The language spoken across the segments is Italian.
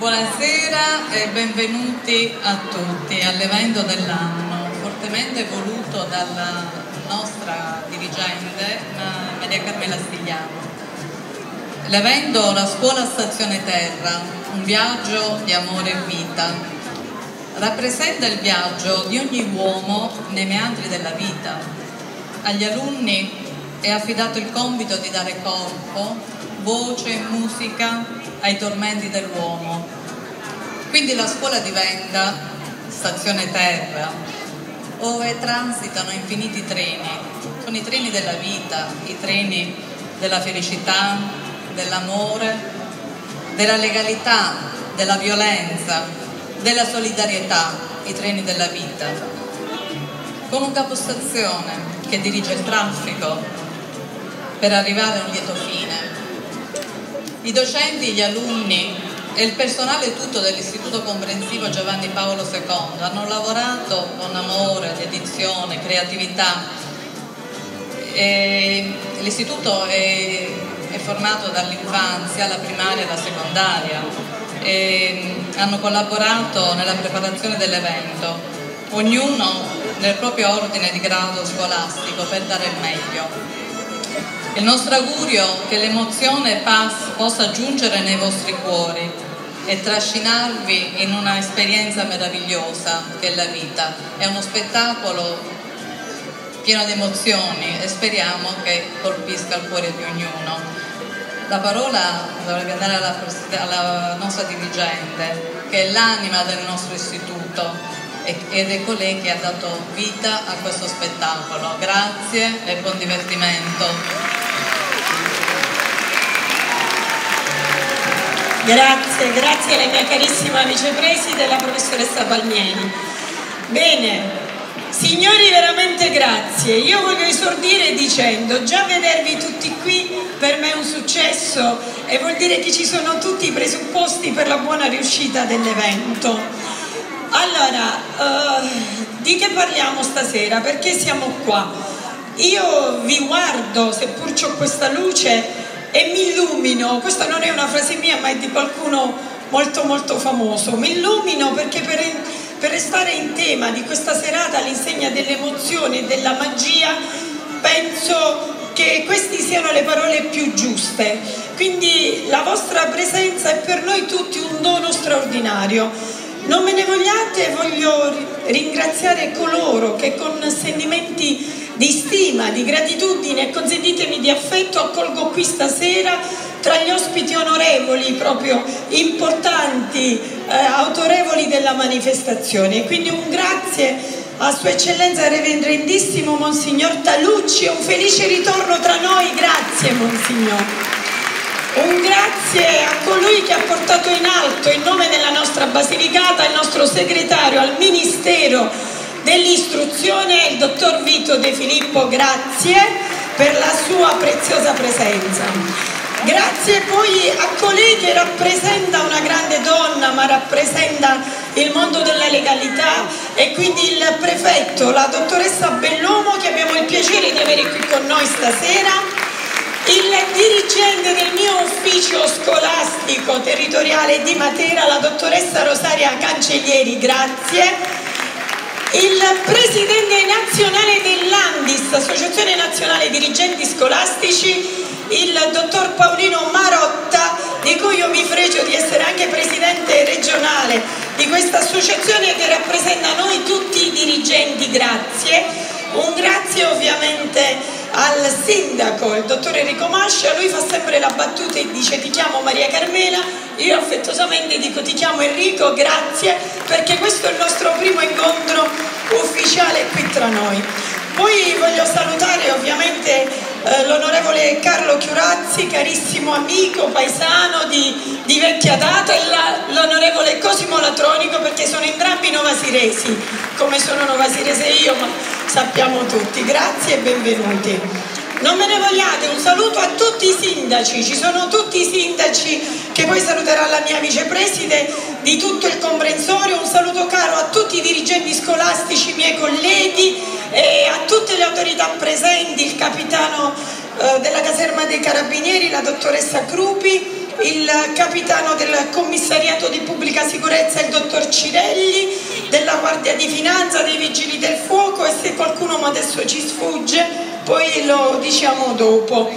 Buonasera e benvenuti a tutti all'evento dell'anno, fortemente voluto dalla nostra dirigente Maria Carmela Stigliano. L'evento La scuola Stazione Terra, un viaggio di amore e vita, rappresenta il viaggio di ogni uomo nei meandri della vita. Agli alunni è affidato il compito di dare corpo, voce e musica ai tormenti dell'uomo. Quindi la scuola diventa stazione terra, dove transitano infiniti treni, sono i treni della vita, i treni della felicità, dell'amore, della legalità, della violenza, della solidarietà, i treni della vita, con un capostazione che dirige il traffico per arrivare a un lieto fine i docenti, gli alunni e il personale tutto dell'Istituto Comprensivo Giovanni Paolo II hanno lavorato con amore, dedizione, creatività. L'istituto è, è, formato dall'infanzia alla primaria e alla secondaria e hanno collaborato nella preparazione dell'evento, ognuno nel proprio ordine di grado scolastico per dare il meglio. Il nostro augurio è che l'emozione possa giungere nei vostri cuori e trascinarvi in una esperienza meravigliosa che è la vita. È uno spettacolo pieno di emozioni e speriamo che colpisca il cuore di ognuno. La parola dovrebbe andare alla, alla nostra dirigente, che è l'anima del nostro istituto ed è colei che ha dato vita a questo spettacolo. Grazie e buon divertimento. Grazie, grazie alla mia carissima vicepresidente, la professoressa Palmieri. Bene, signori veramente grazie. Io voglio esordire dicendo, già vedervi tutti qui per me è un successo e vuol dire che ci sono tutti i presupposti per la buona riuscita dell'evento. Allora, uh, di che parliamo stasera? Perché siamo qua? Io vi guardo, seppur ho questa luce, e mi illumino, questa non è una frase mia ma è di qualcuno molto molto famoso, mi illumino perché per, per restare in tema di questa serata all'insegna dell'emozione e della magia penso che queste siano le parole più giuste, quindi la vostra presenza è per noi tutti un dono straordinario. Non me ne vogliate, voglio ringraziare coloro che con sentimenti di stima, di gratitudine e consentitemi di affetto accolgo qui stasera tra gli ospiti onorevoli, proprio importanti, eh, autorevoli della manifestazione. Quindi un grazie a Sua Eccellenza Reverendissimo Monsignor Talucci e un felice ritorno tra noi, grazie Monsignor. Un grazie a colui che ha portato in alto in nome della nostra Basilicata il nostro segretario al Ministero dell'istruzione, il dottor Vito De Filippo, grazie per la sua preziosa presenza. Grazie poi a colei che rappresenta una grande donna ma rappresenta il mondo della legalità e quindi il prefetto, la dottoressa Bellomo che abbiamo il piacere di avere qui con noi stasera il dirigente del mio ufficio scolastico territoriale di Matera, la dottoressa Rosaria Cancellieri, grazie. Il presidente nazionale dell'Andis, Associazione Nazionale Dirigenti Scolastici, il dottor Paolino Marotta, di cui io mi fregio di essere anche presidente regionale di questa associazione che rappresenta noi sindaco, il dottor Enrico Mascia, lui fa sempre la battuta e dice ti chiamo Maria Carmela, io affettuosamente dico ti chiamo Enrico, grazie, perché questo è il nostro primo incontro ufficiale qui tra noi. Poi voglio salutare ovviamente eh, l'onorevole Carlo Chiurazzi, carissimo amico, paesano di, di vecchia data, e l'onorevole Cosimo Latronico perché sono entrambi novasiresi, come sono novasirese io, ma sappiamo tutti. Grazie e benvenuti. Non me ne vogliate, un saluto a tutti i sindaci, ci sono tutti i sindaci che poi saluterà la mia vicepreside di tutto il comprensorio, un saluto caro a tutti i dirigenti scolastici, miei colleghi e a tutte le autorità presenti, il capitano eh, della caserma dei carabinieri, la dottoressa Crupi, il capitano del commissariato di pubblica sicurezza, il dottor Cirelli, della Guardia di Finanza, dei Vigili del Fuoco e se qualcuno adesso ci sfugge poi lo diciamo dopo.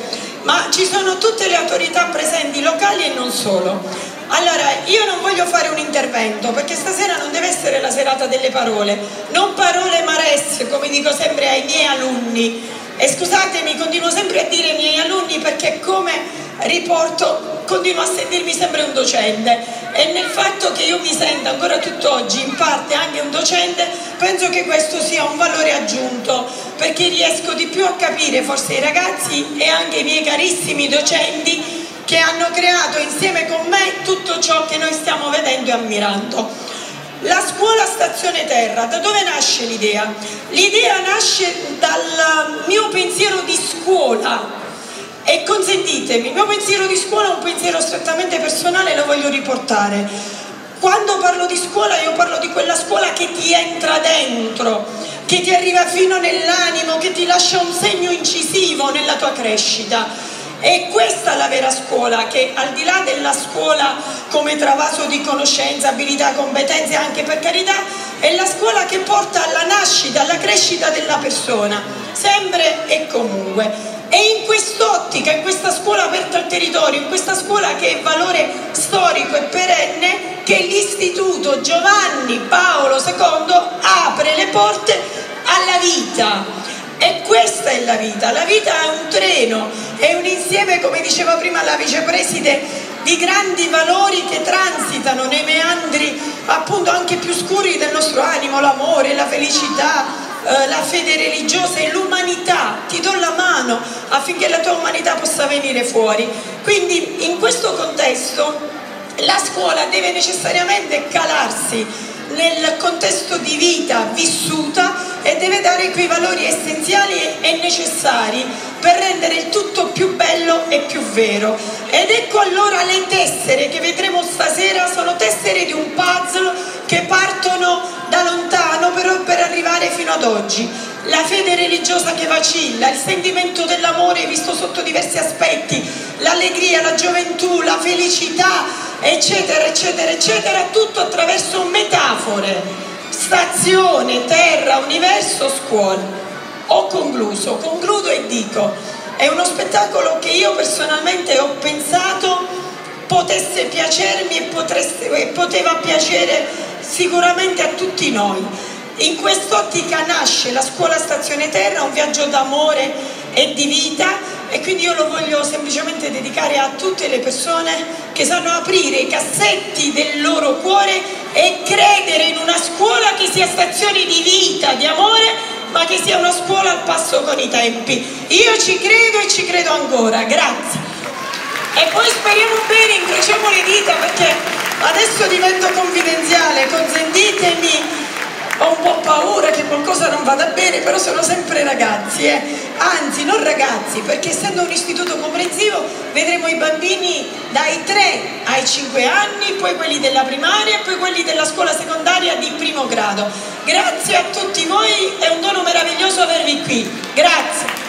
Ma ci sono tutte le autorità presenti, locali e non solo. Allora, io non voglio fare un intervento perché stasera non deve essere la serata delle parole, non parole ma res, come dico sempre ai miei alunni. E scusatemi, continuo sempre a dire ai miei alunni perché come riporto, continuo a sentirmi sempre un docente e nel fatto che io mi senta ancora tutt'oggi in parte anche un docente, penso che questo sia un valore aggiunto perché riesco di più a capire forse i ragazzi e anche i miei carissimi docenti che hanno creato insieme con me tutto ciò che noi stiamo vedendo e ammirando. La scuola Stazione Terra, da dove nasce l'idea? L'idea nasce dal mio pensiero di scuola, e consentitemi, il mio pensiero di scuola è un pensiero strettamente personale lo voglio riportare. Quando parlo di scuola io parlo di quella scuola che ti entra dentro, che ti arriva fino nell'animo, che ti lascia un segno incisivo nella tua crescita. E questa è la vera scuola, che al di là della scuola come travaso di conoscenza, abilità, competenze, anche per carità, è la scuola che porta alla nascita, alla crescita della persona, sempre e comunque. E in quest'ottica, in questa scuola aperta al territorio, in questa scuola che è valore storico e perenne, che l'Istituto Giovanni Paolo II apre le porte alla vita. E questa è la vita, la vita è un treno, è un insieme, come diceva prima la vicepreside, di grandi valori che transitano nei meandri appunto anche più scuri del nostro animo, l'amore, la felicità, eh, la fede religiosa e l'umanità, ti do la mano affinché la tua umanità possa venire fuori. Quindi in questo contesto la scuola deve necessariamente calarsi nel contesto di vita vissuta e deve dare quei valori essenziali e necessari per rendere il tutto più bello e più vero. Ed ecco allora le tessere che vedremo stasera sono tessere di un puzzle che partono da lontano però per arrivare fino ad oggi. La fede religiosa che vacilla, il sentimento dell'amore visto sotto diversi aspetti, l'allegria, la gioventù, la felicità, eccetera, eccetera, eccetera, tutto attraverso metafore. Stazione, terra, universo, scuola. Ho concluso, concludo e dico, è uno spettacolo che io personalmente ho pensato potesse piacermi e, potreste, e poteva piacere sicuramente a tutti noi. In quest'ottica nasce la scuola Stazione Terra, un viaggio d'amore e di vita e quindi io lo voglio semplicemente dedicare a tutte le persone che sanno aprire i cassetti del loro cuore e credere in una scuola che sia stazione di vita, di amore, ma che sia una scuola al passo con i tempi. Io ci credo e ci credo ancora, grazie. E poi speriamo bene, incrociamo le dita perché Adesso divento confidenziale, consentitemi, ho un po' paura che qualcosa non vada bene, però sono sempre ragazzi, eh? anzi non ragazzi, perché essendo un istituto comprensivo vedremo i bambini dai 3 ai 5 anni, poi quelli della primaria e poi quelli della scuola secondaria di primo grado. Grazie a tutti voi, è un dono meraviglioso avervi qui. Grazie.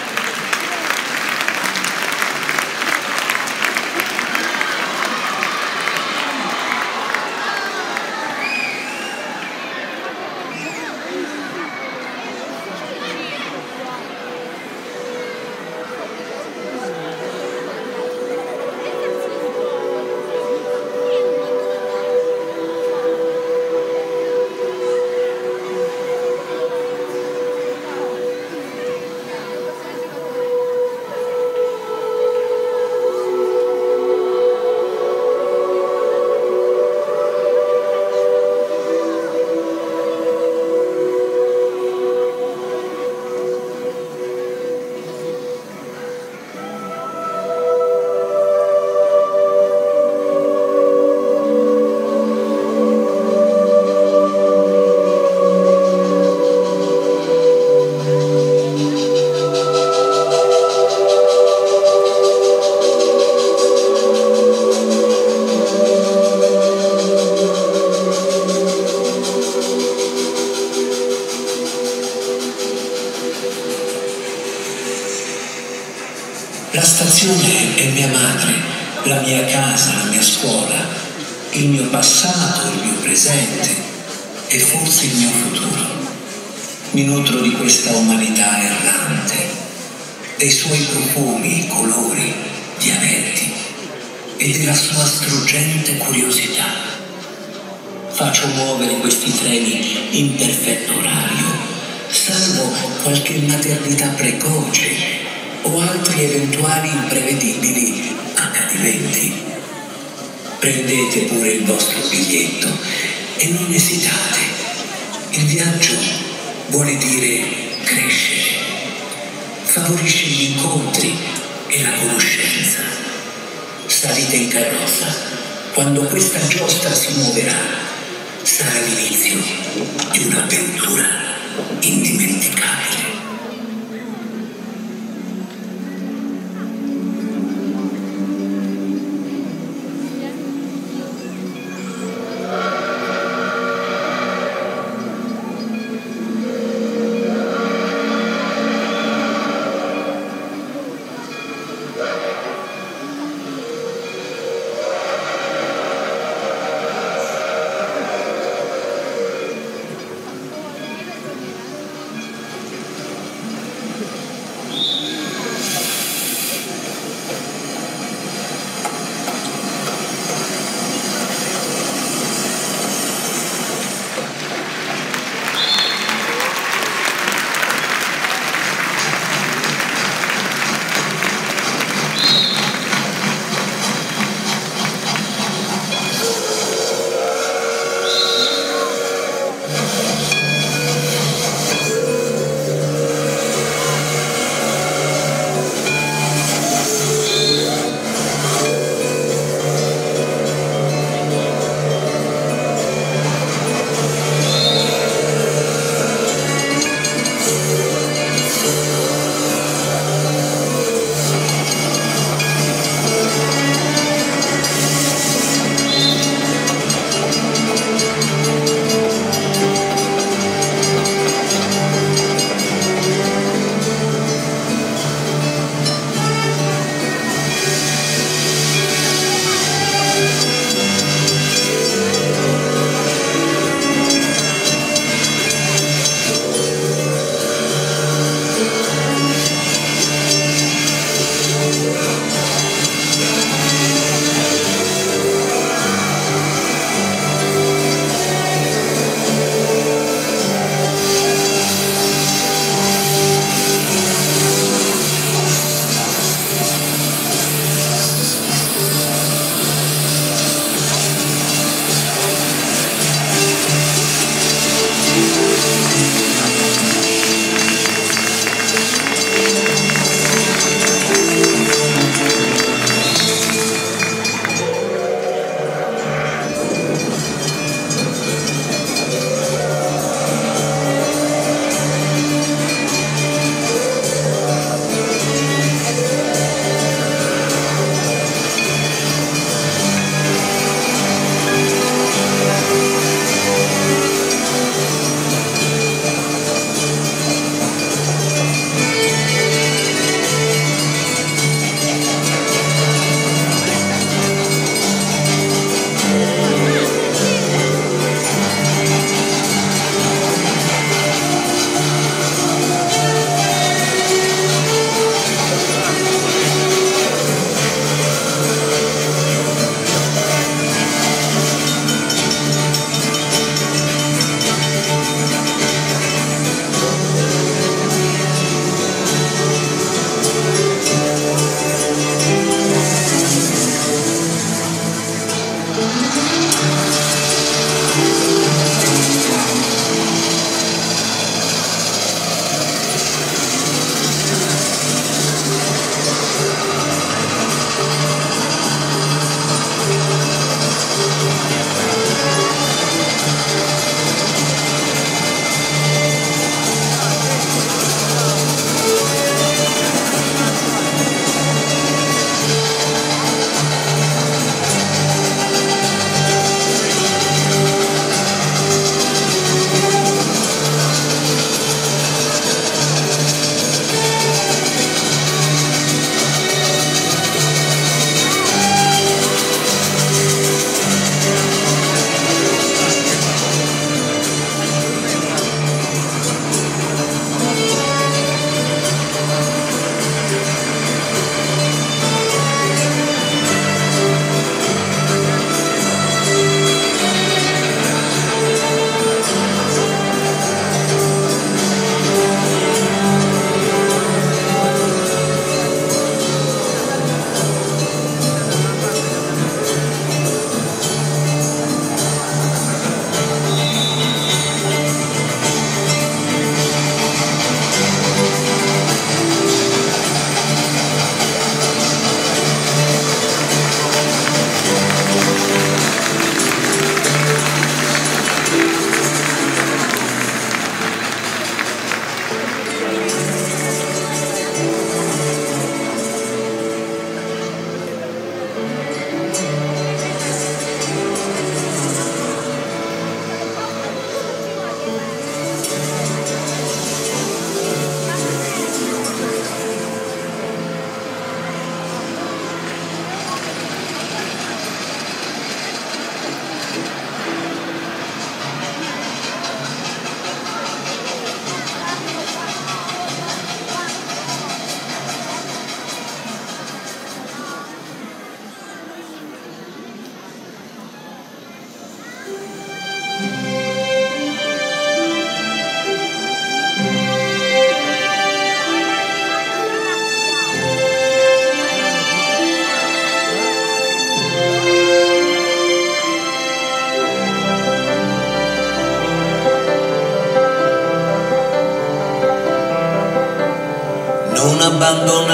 abandonado.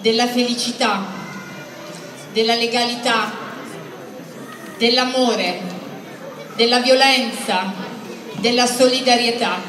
della felicità, della legalità, dell'amore, della violenza, della solidarietà.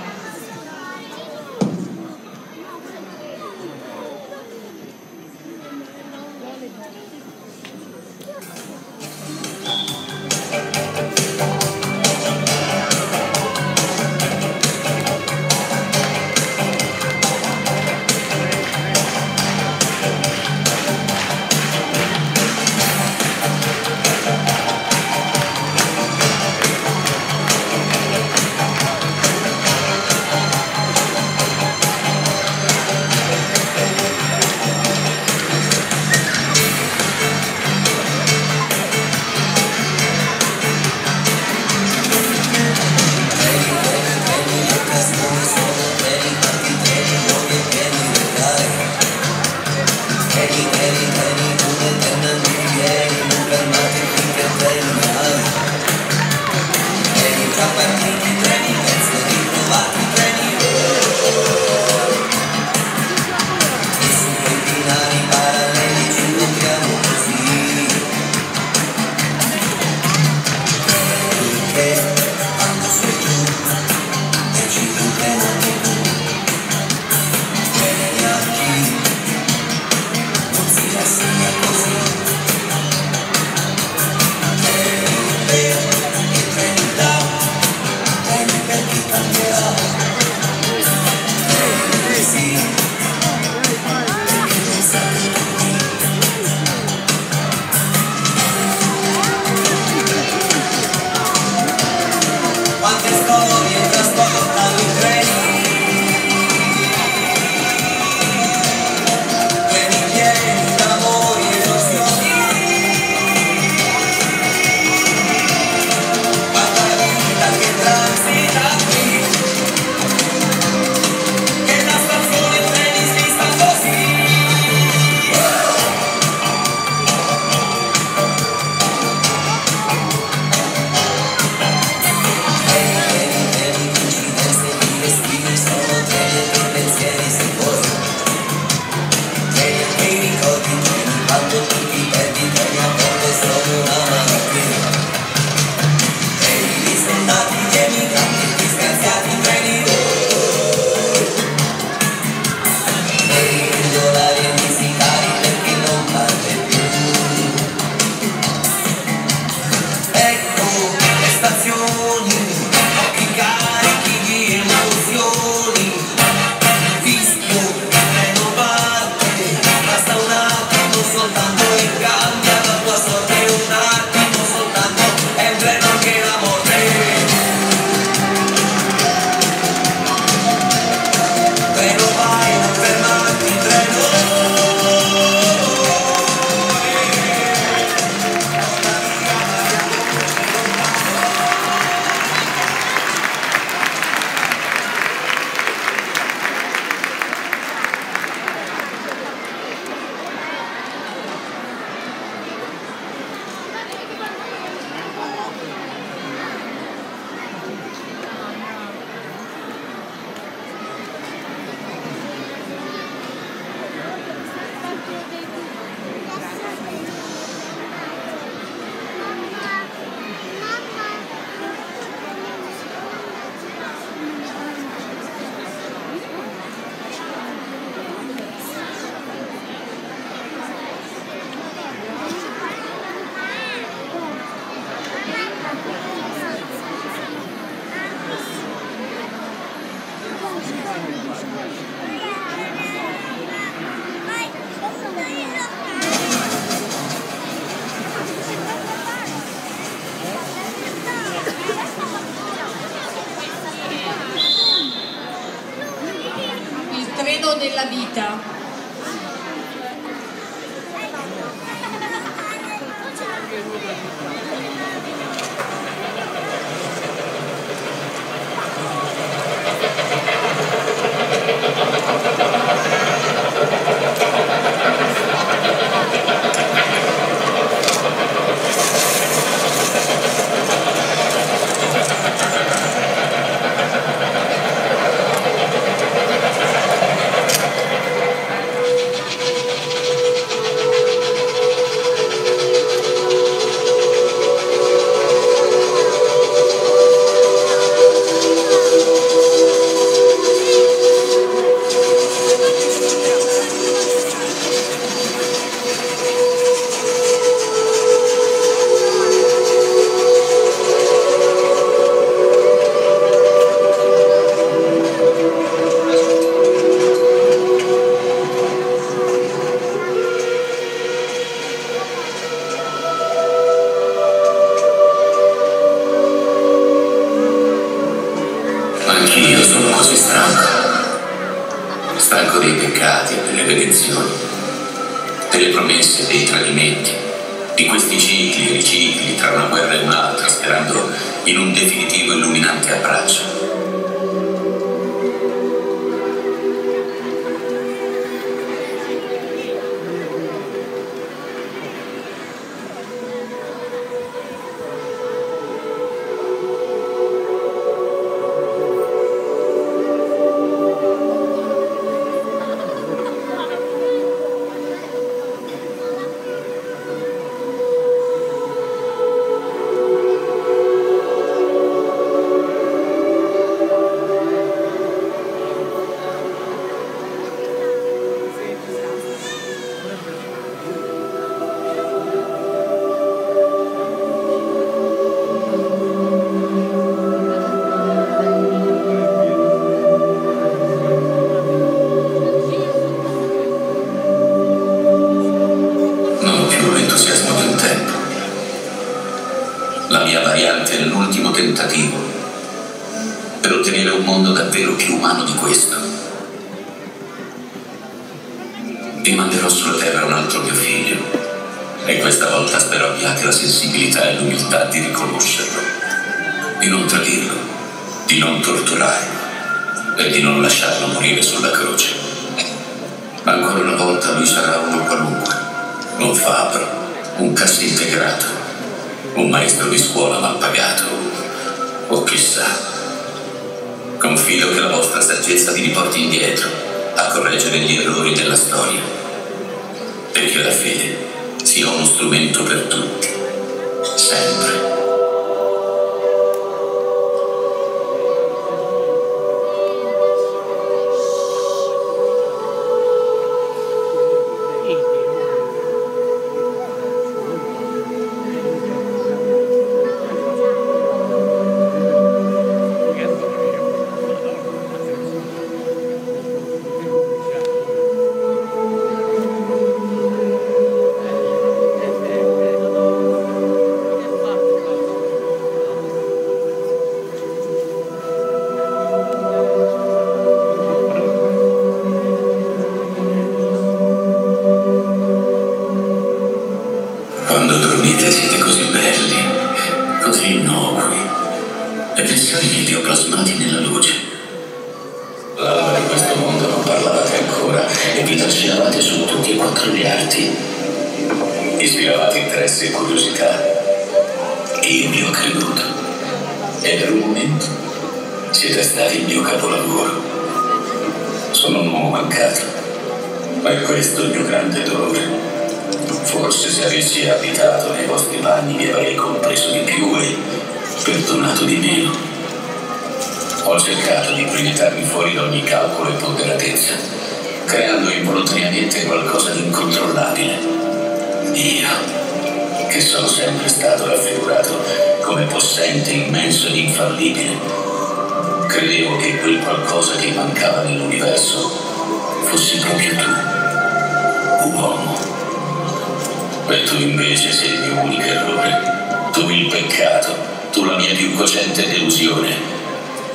della vita.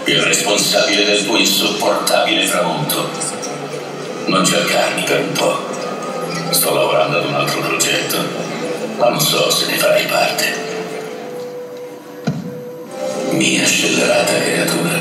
Il responsabile del tuo insopportabile tramonto. Non cercarmi per un po'. Sto lavorando ad un altro progetto, ma non so se ne farai parte. Mia scellerata creatura.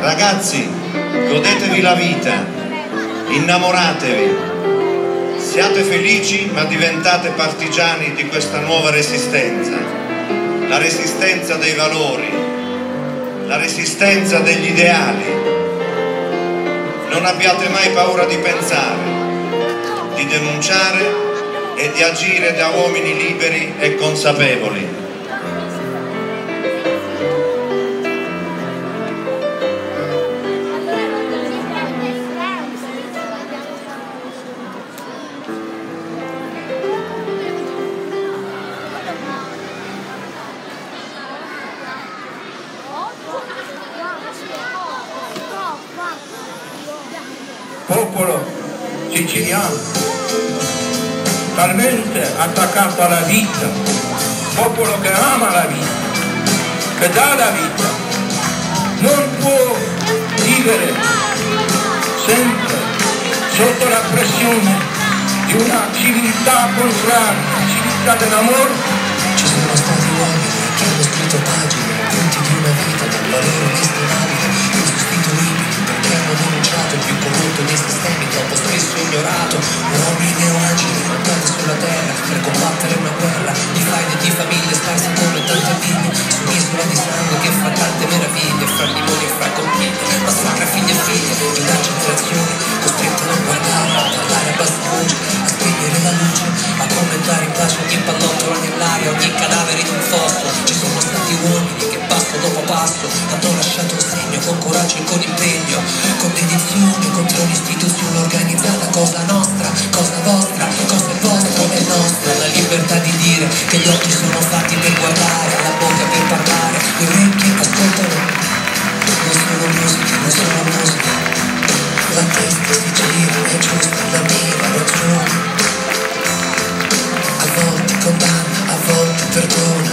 Ragazzi, godetevi la vita. innamoratevi, siate felici ma diventate partigiani di questa nuova resistenza, la resistenza dei valori, la resistenza degli ideali. Non abbiate mai paura di pensare, di denunciare e di agire da uomini liberi e consapevoli. Attaccato alla vita, popolo che ama la vita, che dà la vita, non può vivere sempre sotto la pressione di una civiltà contraria, civiltà dell'amore. Ci sono stati uomini che hanno scritto pagine, punti di una vita dal valore inestimabile, denunciato il più corrotto dei sistemi troppo spesso ignorato. Uomini o angeli montati sulla terra per combattere una guerra di faide e di famiglie sparse come tante ville su un'isola di sangue che fa tante meraviglie, fra limoni e fra conchiglie, massacra figli e figlie di una generazione costretta a non guardare, a parlare a bassa voce, a spegnere la luce, a commentare in pace ogni pallottola nell'aria, ogni cadavere in un fosso. Ci sono stati uomini che passo dopo passo hanno lasciato un segno con coraggio e con impegno, con dedizione contro un'istituzione organizzata, cosa nostra, cosa vostra, cosa è vostro è nostra, la libertà di dire che gli occhi sono fatti per guardare, la bocca per parlare, le orecchie ascoltano, non sono musica, non sono musica, la testa si gira, è giusta la mia ragione, a volte condanna, a volte perdona,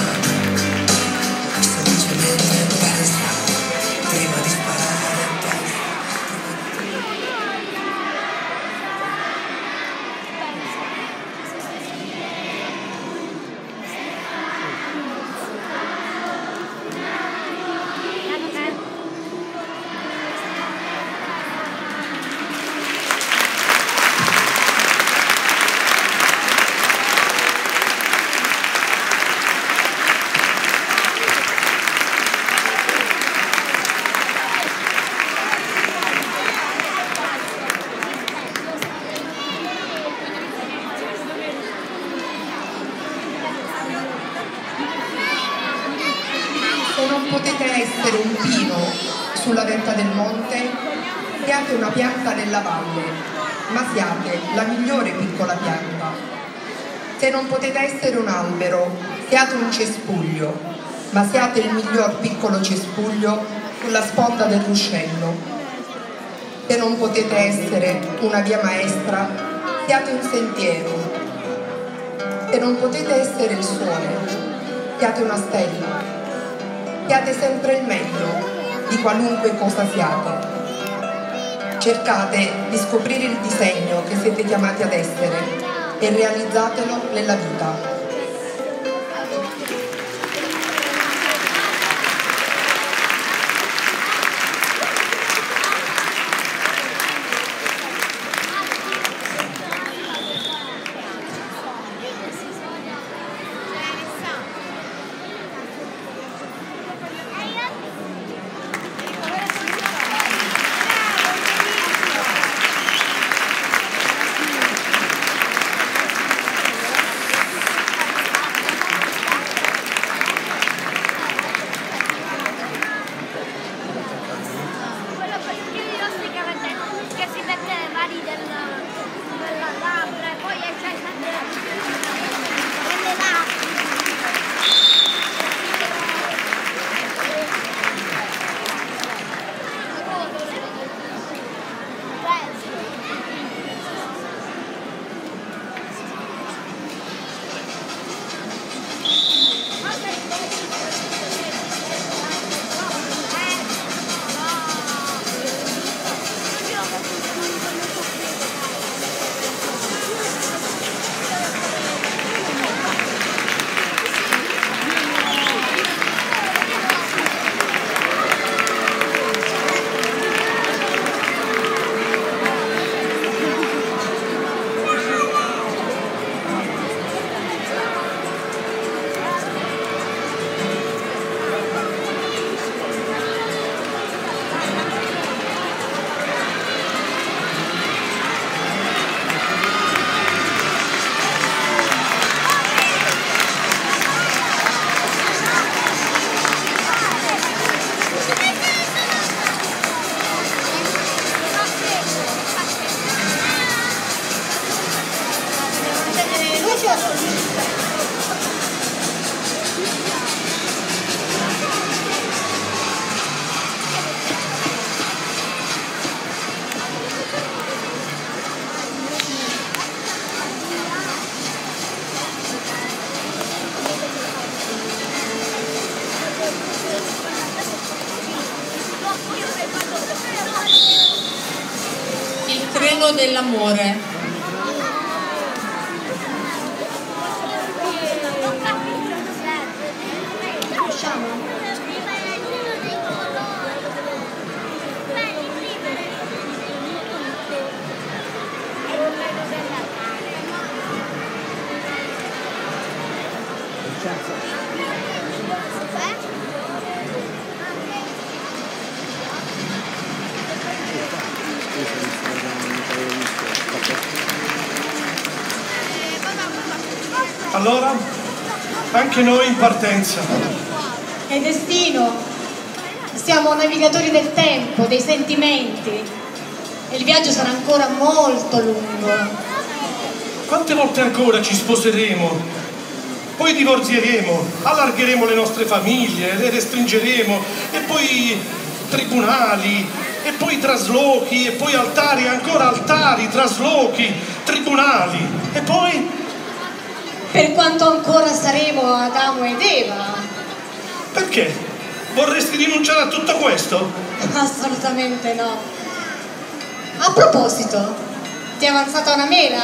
cespuglio sulla sponda del ruscello. Se non potete essere una via maestra, siate un sentiero. Se non potete essere il sole, siate una stella. Siate sempre il meglio di qualunque cosa siate. Cercate di scoprire il disegno che siete chiamati ad essere e realizzatelo nella vita. Anche noi in partenza. È destino. Siamo navigatori del tempo, dei sentimenti. E il viaggio sarà ancora molto lungo. Quante volte ancora ci sposeremo? Poi divorzieremo, allargheremo le nostre famiglie, le restringeremo, e poi tribunali, e poi traslochi, e poi altari, ancora altari, traslochi, tribunali, e poi Per quanto ancora saremo Adamo ed Eva. perché? Vorresti rinunciare a tutto questo? Assolutamente no. A proposito, ti è avanzata una mela?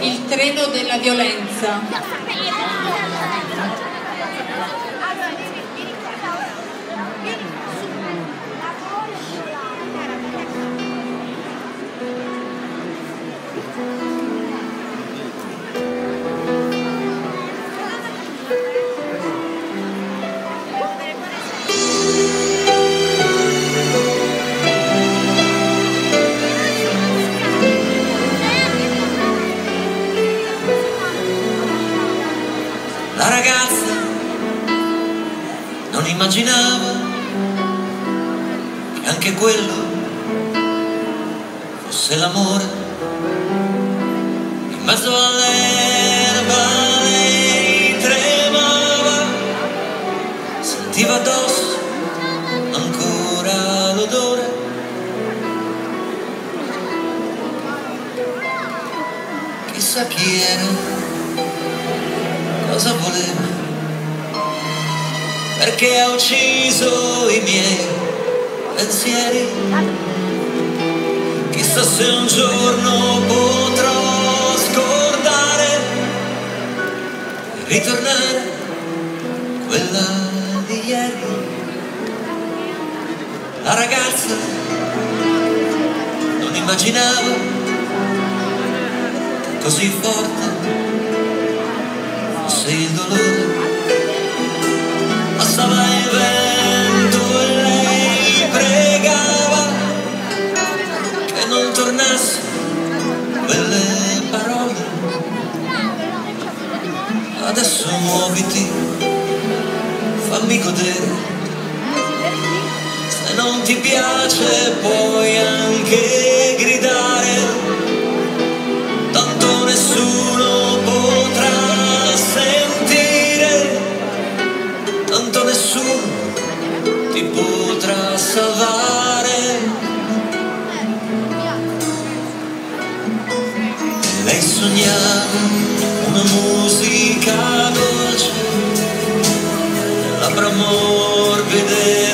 Il treno della violenza. Non immaginava che anche quello fosse l'amore. In mezzo all'erba perché ha ucciso i miei pensieri. Chissà se un giorno potrò scordare e ritornare quella di ieri. La ragazza non immaginava così forte fosse il dolore. Passava il vento e lei pregava che non tornasse quelle parole. Adesso muoviti, fammi godere. Se non ti piace puoi anche gridare salvare. Lei sognava una musica dolce, labbra morbide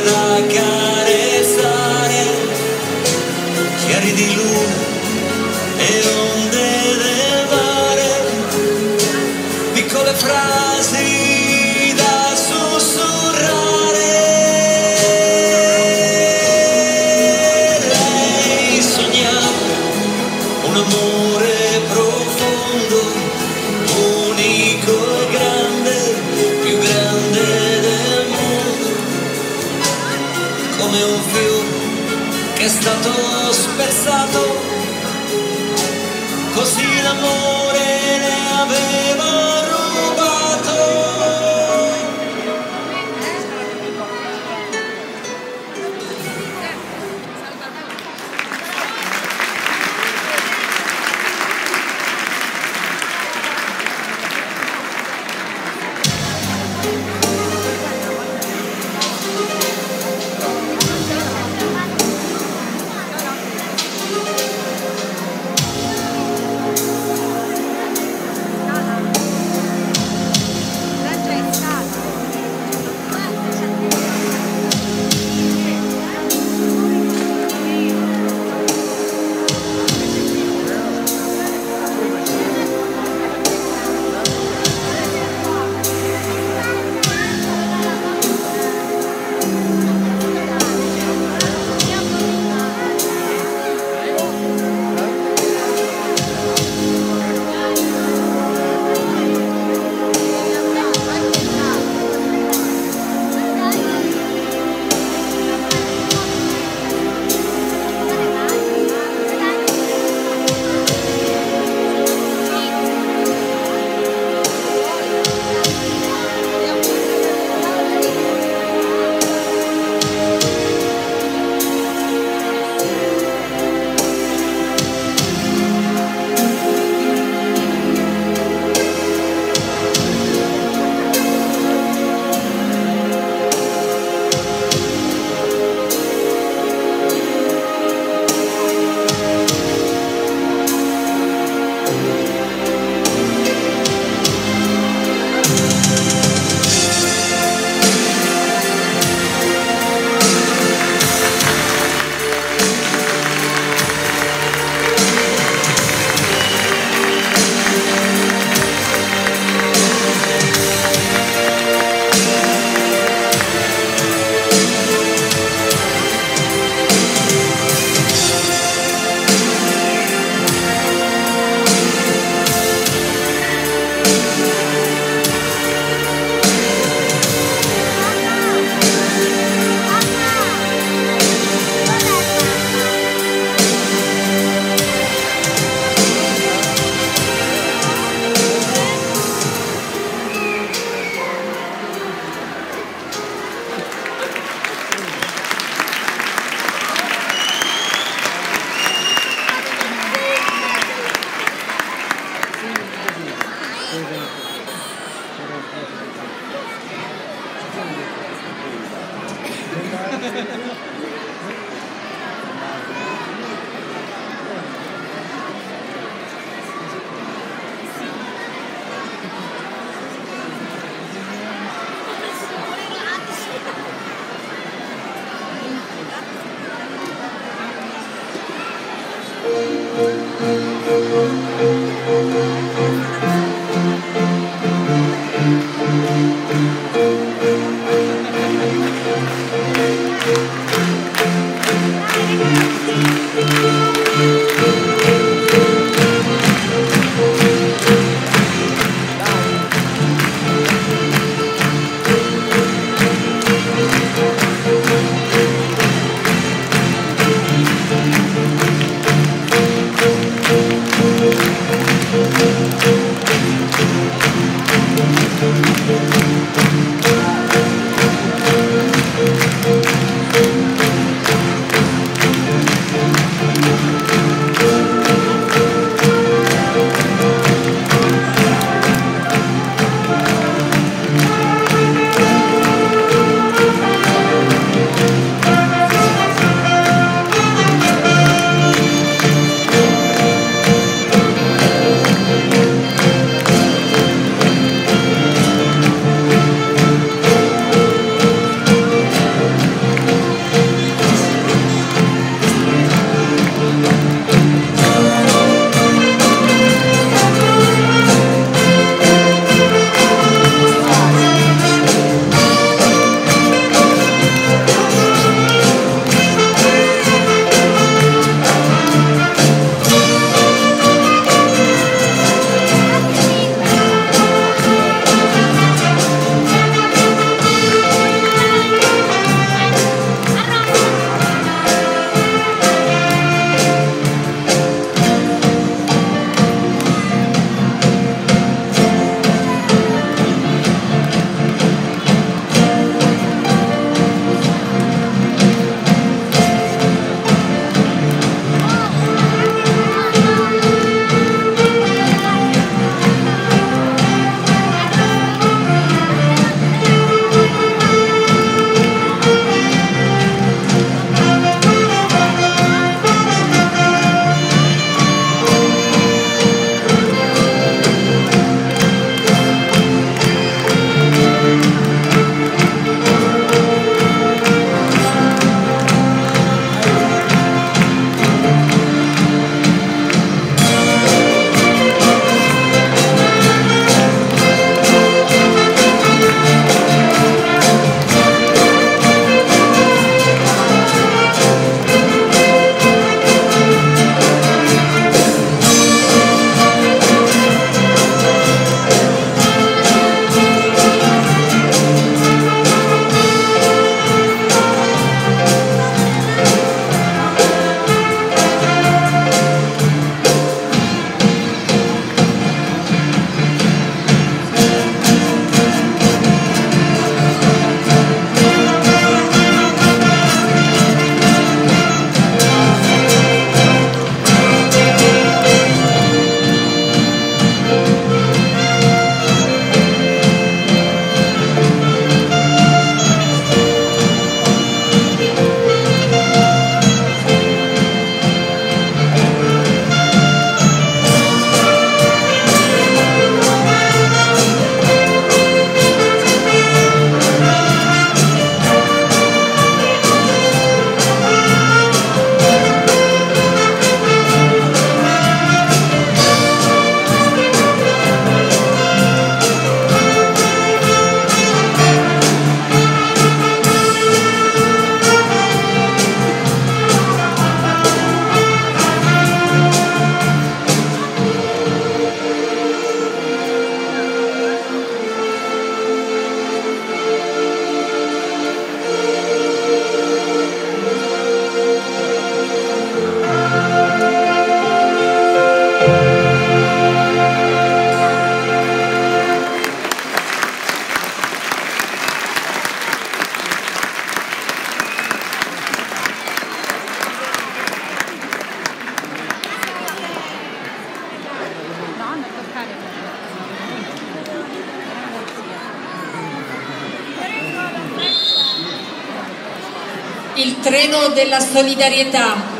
della solidarietà.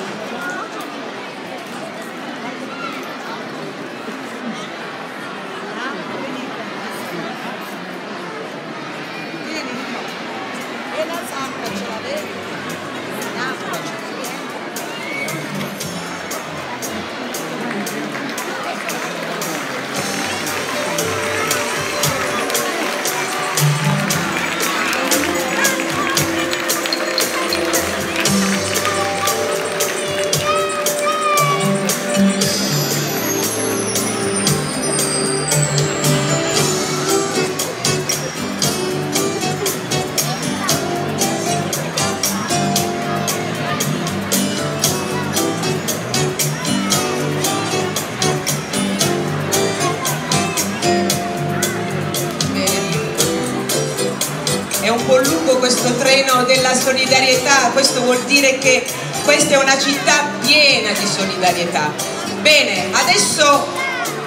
Questa è una città piena di solidarietà. Bene, adesso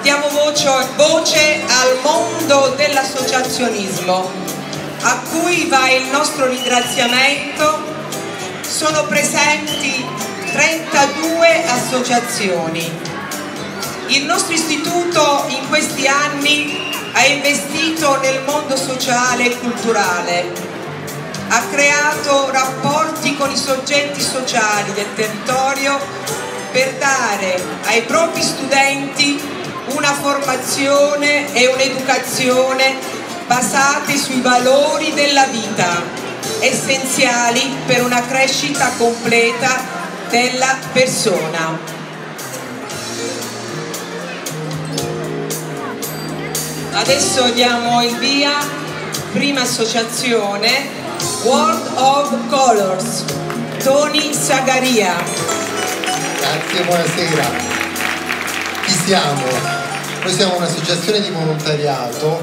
diamo voce, voce al mondo dell'associazionismo, a cui va il nostro ringraziamento. Sono presenti 32 associazioni. Il nostro istituto in questi anni ha investito nel mondo sociale e culturale, ha creato rapporti con i soggetti sociali del territorio per dare ai propri studenti una formazione e un'educazione basate sui valori della vita, essenziali per una crescita completa della persona. Adesso diamo il via, prima associazione, World of Colors, Tony Sagaria. Grazie, buonasera. Chi siamo? Noi siamo un'associazione di volontariato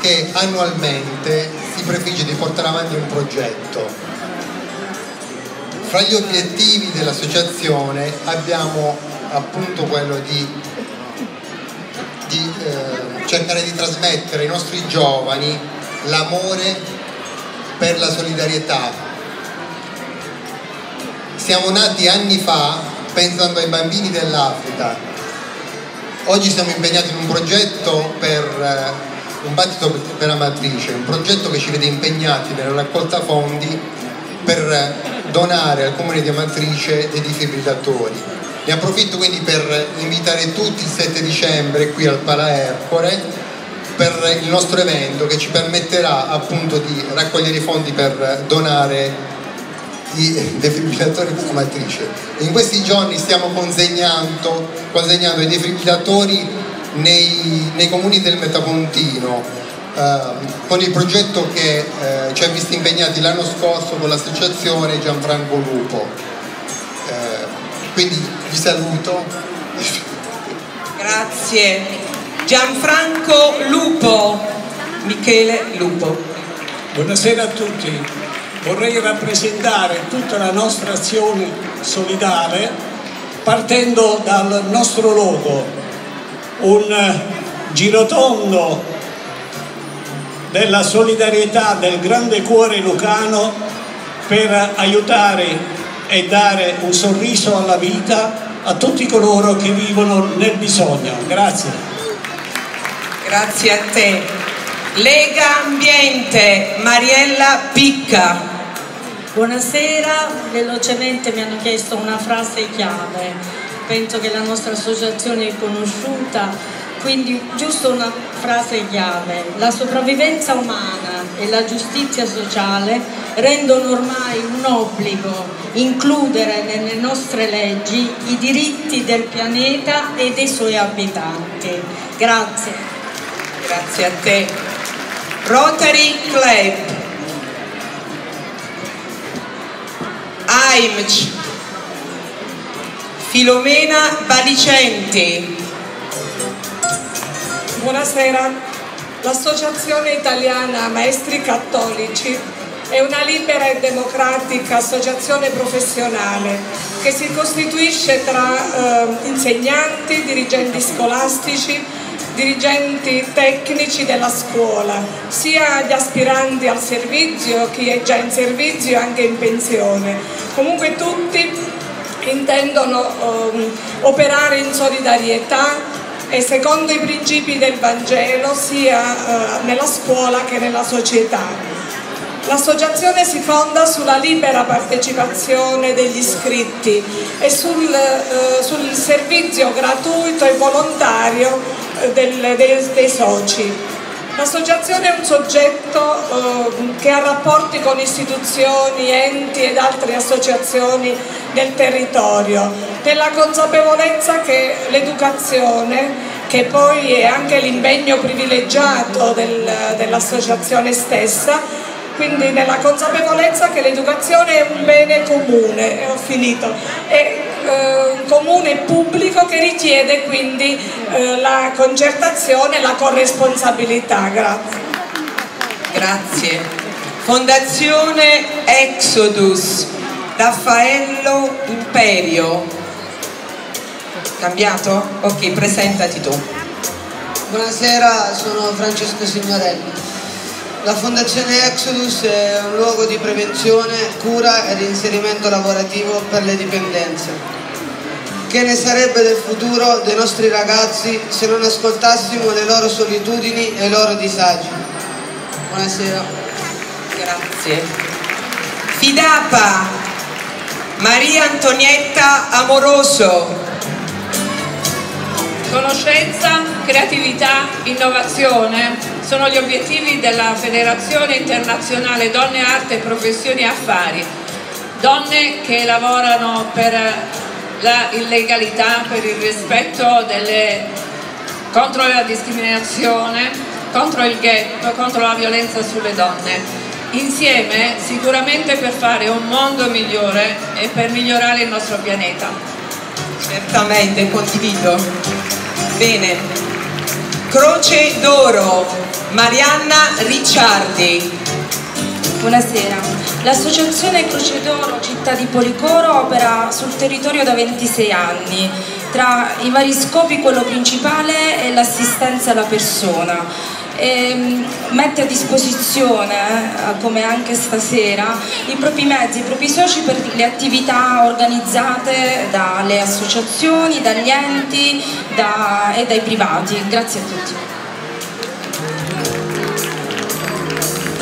che annualmente si prefigge di portare avanti un progetto. Fra gli obiettivi dell'associazione abbiamo appunto quello di, di eh, cercare di trasmettere ai nostri giovani l'amore per la solidarietà. Siamo nati anni fa pensando ai bambini dell'Africa. Oggi siamo impegnati in un progetto per eh, un battito per Amatrice, un progetto che ci vede impegnati nella raccolta fondi per donare al comune di Amatrice dei defibrillatori. Ne approfitto quindi per invitare tutti il 7 dicembre qui al Pala Ercore per il nostro evento che ci permetterà appunto di raccogliere i fondi per donare i defibrillatori per matrice. In questi giorni stiamo consegnando, consegnando i defibrillatori nei, nei comuni del Metapontino eh, con il progetto che eh, ci ha visto impegnati l'anno scorso con l'associazione Gianfranco Lupo. Eh, quindi vi saluto. Grazie. Gianfranco Lupo, Michele Lupo. Buonasera a tutti. Vorrei rappresentare tutta la nostra azione solidale partendo dal nostro logo, un girotondo della solidarietà del grande cuore lucano per aiutare e dare un sorriso alla vita a tutti coloro che vivono nel bisogno. Grazie. Grazie a te. Lega Ambiente, Mariella Picca. Buonasera, velocemente mi hanno chiesto una frase chiave. Penso che la nostra associazione è conosciuta, quindi giusto una frase chiave. La sopravvivenza umana e la giustizia sociale rendono ormai un obbligo includere nelle nostre leggi i diritti del pianeta e dei suoi abitanti. Grazie. Grazie a te. Rotary Club. AIMC. Filomena Valicenti. Buonasera, l'Associazione Italiana Maestri Cattolici è una libera e democratica associazione professionale che si costituisce tra eh, insegnanti, dirigenti scolastici, dirigenti tecnici della scuola, sia gli aspiranti al servizio, chi è già in servizio e anche in pensione. Comunque tutti intendono eh, operare in solidarietà e secondo i principi del Vangelo sia eh, nella scuola che nella società. L'associazione si fonda sulla libera partecipazione degli iscritti e sul, eh, sul servizio gratuito e volontario del, dei, dei soci. L'associazione è un soggetto eh, che ha rapporti con istituzioni, enti ed altre associazioni del territorio, nella consapevolezza che l'educazione che poi è anche l'impegno privilegiato del, dell'associazione stessa, quindi nella consapevolezza che l'educazione è un bene comune, ho finito, è eh, un comune pubblico che richiede quindi eh, la concertazione e la corresponsabilità. Grazie. Grazie. Fondazione Exodus, Raffaello Imperio. Cambiato? Ok, presentati tu. Buonasera, sono Francesco Signorelli. La Fondazione Exodus è un luogo di prevenzione, cura e reinserimento lavorativo per le dipendenze. Che ne sarebbe del futuro dei nostri ragazzi se non ascoltassimo le loro solitudini e i loro disagi? Buonasera. Grazie. Fidapa, Maria Antonietta Amoroso. Conoscenza, creatività, innovazione sono gli obiettivi della Federazione Internazionale Donne Arte Professioni e Affari. Donne che lavorano per la illegalità, per il rispetto delle, contro la discriminazione, contro il ghetto, contro la violenza sulle donne. Insieme sicuramente per fare un mondo migliore e per migliorare il nostro pianeta. Certamente, condivido. Bene. Croce d'Oro, Marianna Ricciardi. Buonasera. L'associazione Croce d'Oro Città di Policoro opera sul territorio da 26 anni. Tra i vari scopi quello principale è l'assistenza alla persona e mette a disposizione, eh, come anche stasera, i propri mezzi, i propri soci per le attività organizzate dalle associazioni, dagli enti da, e dai privati. Grazie a tutti.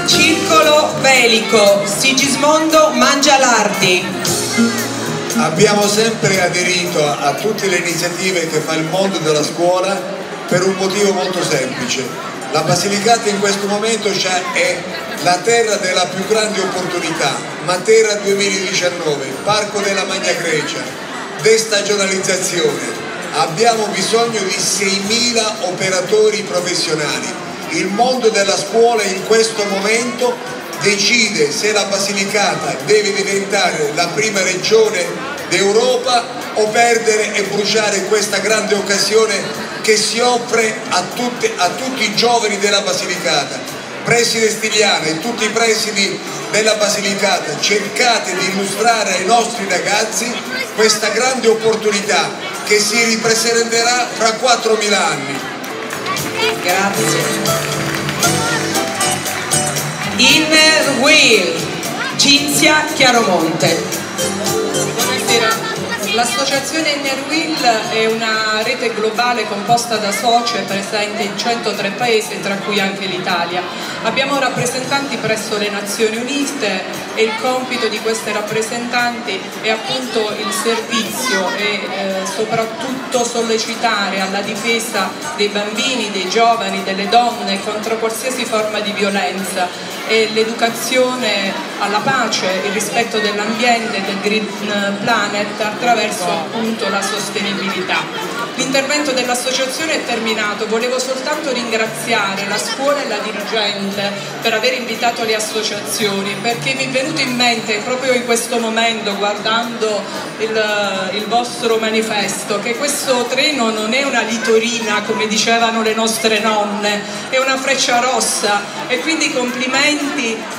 Circolo Velico, Sigismondo Mangialardi. Abbiamo sempre aderito a tutte le iniziative che fa il mondo della scuola per un motivo molto semplice. La Basilicata in questo momento è la terra della più grande opportunità, Matera 2019, Parco della Magna Grecia, destagionalizzazione. Abbiamo bisogno di 6.000 operatori professionali. Il mondo della scuola in questo momento decide se la Basilicata deve diventare la prima regione d'Europa o perdere e bruciare questa grande occasione che si offre a, tutte, a tutti i giovani della Basilicata. Preside Stigliana e tutti i presidi della Basilicata, cercate di illustrare ai nostri ragazzi questa grande opportunità che si ripresenterà fra 4.000 anni. Grazie. Inner Wheel, Cinzia Chiaromonte. Buonasera. L'associazione Enerwill è una rete globale composta da soci presenti in 103 paesi, tra cui anche l'Italia. Abbiamo rappresentanti presso le Nazioni Unite e il compito di queste rappresentanti è appunto il servizio e eh, soprattutto sollecitare alla difesa dei bambini, dei giovani, delle donne contro qualsiasi forma di violenza e l'educazione alla pace, il rispetto dell'ambiente, del Green Planet attraverso appunto la sostenibilità. L'intervento dell'associazione è terminato, volevo soltanto ringraziare la scuola e la dirigente per aver invitato le associazioni perché mi è venuto in mente proprio in questo momento guardando il, il vostro manifesto che questo treno non è una litorina come dicevano le nostre nonne, è una freccia rossa e quindi complimenti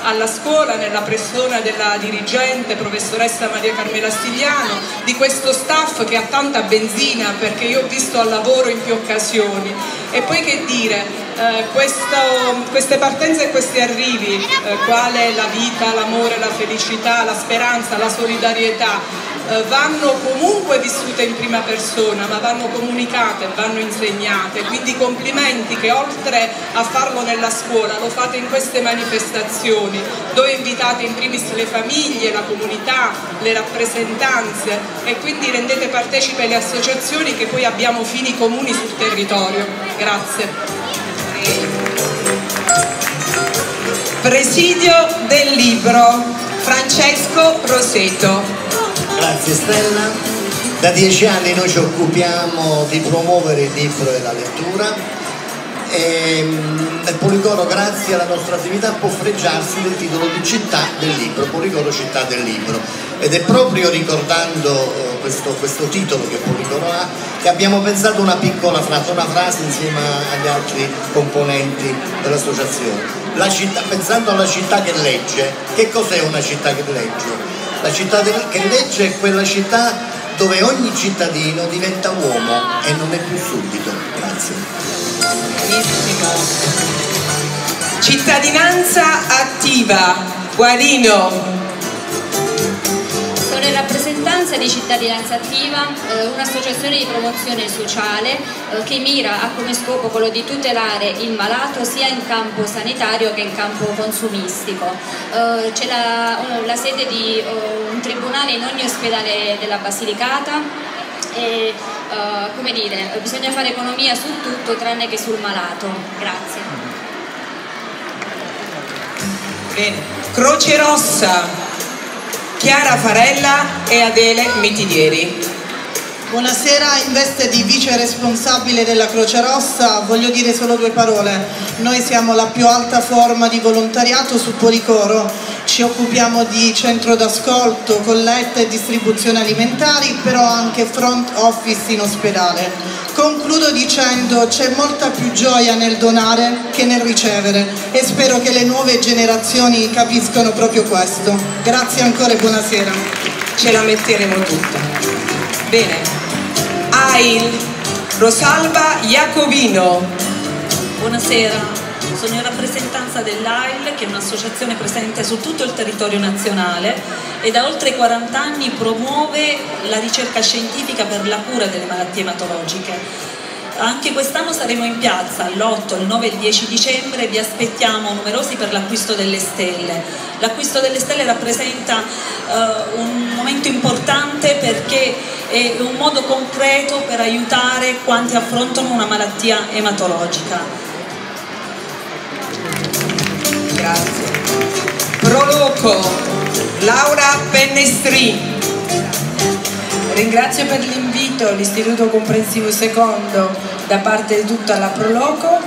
alla scuola nella persona della dirigente professoressa Maria Carmela Stigliano, di questo staff che ha tanta benzina perché io visto al lavoro in più occasioni. E poi che dire, eh, questo, queste partenze e questi arrivi, eh, quale la vita, l'amore, la felicità, la speranza, la solidarietà, eh, vanno comunque vissute in prima persona, ma vanno comunicate, vanno insegnate. Quindi complimenti che oltre a farlo nella scuola lo fate in queste manifestazioni, dove invitate in primis le famiglie, la comunità, le rappresentanze e quindi rendete partecipe le associazioni che poi abbiamo fini comuni sul territorio. Grazie. Presidio del libro Francesco Roseto. Grazie Stella. Da dieci anni noi ci occupiamo di promuovere il libro e la lettura e il Policoro grazie alla nostra attività può fregiarsi del titolo di città del libro, Policoro città del libro ed è proprio ricordando questo, questo titolo che Policoro ha, che abbiamo pensato una piccola frase, una frase insieme agli altri componenti dell'associazione. La città, pensando alla città che legge, che cos'è una città che legge? La città che legge è quella città dove ogni cittadino diventa uomo e non è più suddito. Grazie. Benissimo. Cittadinanza attiva. Guarino. Sono in rappresentanza di Cittadinanza Attiva, eh, un'associazione di promozione sociale eh, che mira a come scopo quello di tutelare il malato sia in campo sanitario che in campo consumistico. Eh, c'è la, la, sede di un tribunale in ogni ospedale della Basilicata e come dire, bisogna fare economia su tutto tranne che sul malato. Grazie. Bene. Croce Rossa. Chiara Farella e Adele Mitidieri. Buonasera, in veste di vice responsabile della Croce Rossa voglio dire solo due parole. Noi siamo la più alta forma di volontariato su Policoro, ci occupiamo di centro d'ascolto, colletta e distribuzione alimentari, però anche front office in ospedale. Concludo dicendo c'è molta più gioia nel donare che nel ricevere e spero che le nuove generazioni capiscano proprio questo. Grazie ancora e buonasera. Ce la metteremo tutta. Bene. AIL Rosalba Iacovino. Buonasera, sono in rappresentanza dell'AIL che è un'associazione presente su tutto il territorio nazionale e da oltre 40 anni promuove la ricerca scientifica per la cura delle malattie ematologiche. Anche quest'anno saremo in piazza l'8, il 9 e il 10 dicembre, vi aspettiamo numerosi per l'acquisto delle stelle. L'acquisto delle stelle rappresenta uh, un momento importante perché è un modo concreto per aiutare quanti affrontano una malattia ematologica. Grazie. Proloco, Laura Pennestri. Ringrazio per l'invito l'Istituto Comprensivo Secondo da parte di tutta la Proloco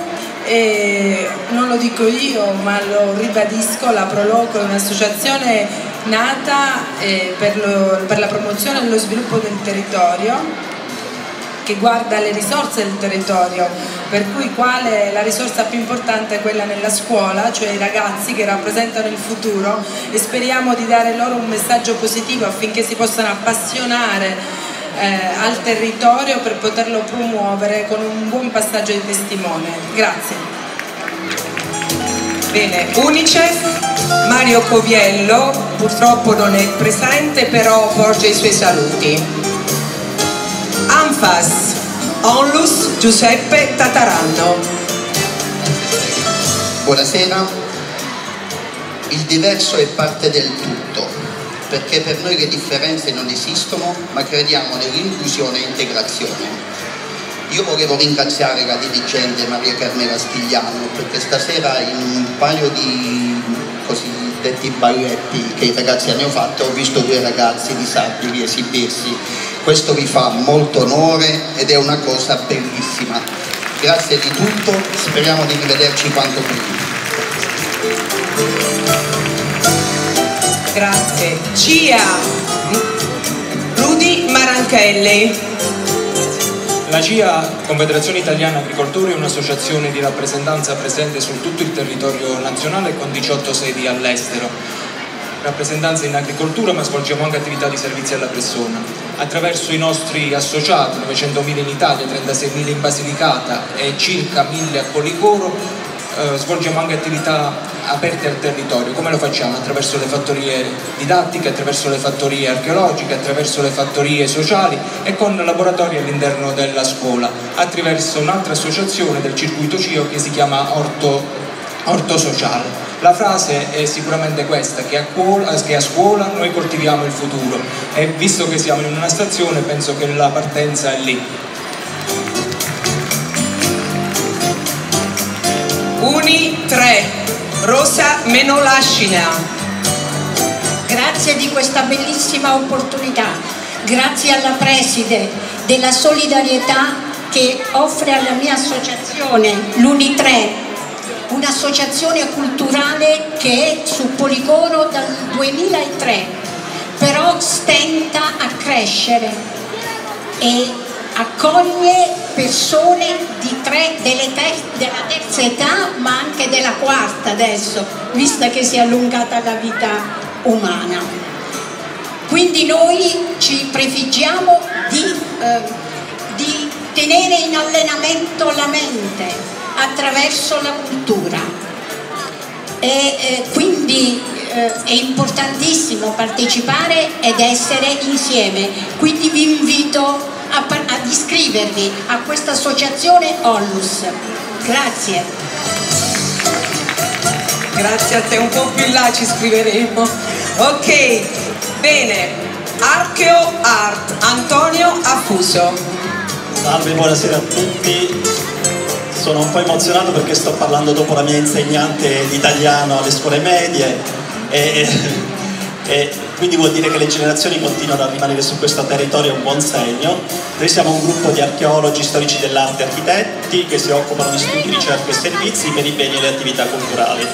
e non lo dico io ma lo ribadisco, la Proloco è un'associazione nata eh, per la promozione e lo sviluppo del territorio che guarda le risorse del territorio, per cui quale la risorsa più importante è quella nella scuola, cioè i ragazzi che rappresentano il futuro e speriamo di dare loro un messaggio positivo affinché si possano appassionare eh, al territorio per poterlo promuovere con un buon passaggio di testimone. Grazie. Bene, Unicef, Mario Coviello purtroppo non è presente però porge i suoi saluti. Anfas, Onlus Giuseppe Tataranno. Buonasera, il diverso è parte del tutto, perché per noi le differenze non esistono, ma crediamo nell'inclusione e integrazione. Io volevo ringraziare la dirigente Maria Carmela Stigliano perché stasera in un paio di cosiddetti balletti che i ragazzi hanno fatto ho visto due ragazzi disabili esibirsi questo vi fa molto onore ed è una cosa bellissima. Grazie di tutto, speriamo di rivederci quanto prima. Grazie. CIA, Rudy Maranchelli. La CIA, Confederazione Italiana Agricoltori, è un'associazione di rappresentanza presente su tutto il territorio nazionale con 18 sedi all'estero rappresentanza in agricoltura ma svolgiamo anche attività di servizi alla persona. Attraverso i nostri associati, 900.000 in Italia, 36.000 in Basilicata e circa 1.000 a Policoro, eh, svolgiamo anche attività aperte al territorio. Come lo facciamo? Attraverso le fattorie didattiche, attraverso le fattorie archeologiche, attraverso le fattorie sociali e con laboratori all'interno della scuola, attraverso un'altra associazione del circuito CIO che si chiama Orto, Orto Sociale. La frase è sicuramente questa, che a, scuola, che a scuola noi coltiviamo il futuro e visto che siamo in una stazione penso che la partenza è lì. Uni 3, Rosa Menolascina. Grazie di questa bellissima opportunità, grazie alla preside della solidarietà che offre alla mia associazione, l'Uni 3, un'associazione culturale che è su Policoro dal 2003, però stenta a crescere e accoglie persone tre, ter della terza età ma anche della quarta adesso, vista che si è allungata la vita umana. Quindi noi ci prefiggiamo di, eh, di tenere in allenamento la mente attraverso la cultura e eh, quindi eh, è importantissimo partecipare ed essere insieme, quindi vi invito a, ad iscrivervi a questa associazione Onlus. Grazie. Grazie a te, un po' più in là ci scriveremo. Ok, bene. Archeo Art, Antonio Affuso. Salve, buonasera a tutti. Sono un po' emozionato perché sto parlando dopo la mia insegnante di italiano alle scuole medie e, e, quindi vuol dire che le generazioni continuano a rimanere su questo territorio, è un buon segno. Noi siamo un gruppo di archeologi, storici dell'arte e architetti che si occupano di studi, ricerche e servizi per i beni e le attività culturali.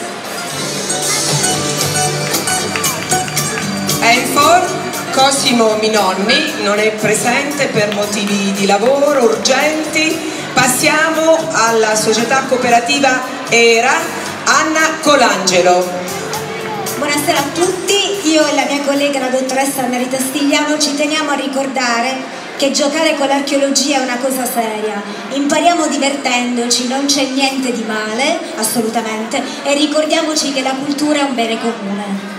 Enfor Cosimo Minonni non è presente per motivi di lavoro urgenti. Passiamo alla società cooperativa ERA, Anna Colangelo. Buonasera a tutti, io e la mia collega la dottoressa Merita Stigliano ci teniamo a ricordare che giocare con l'archeologia è una cosa seria, impariamo divertendoci, non c'è niente di male, assolutamente, e ricordiamoci che la cultura è un bene comune.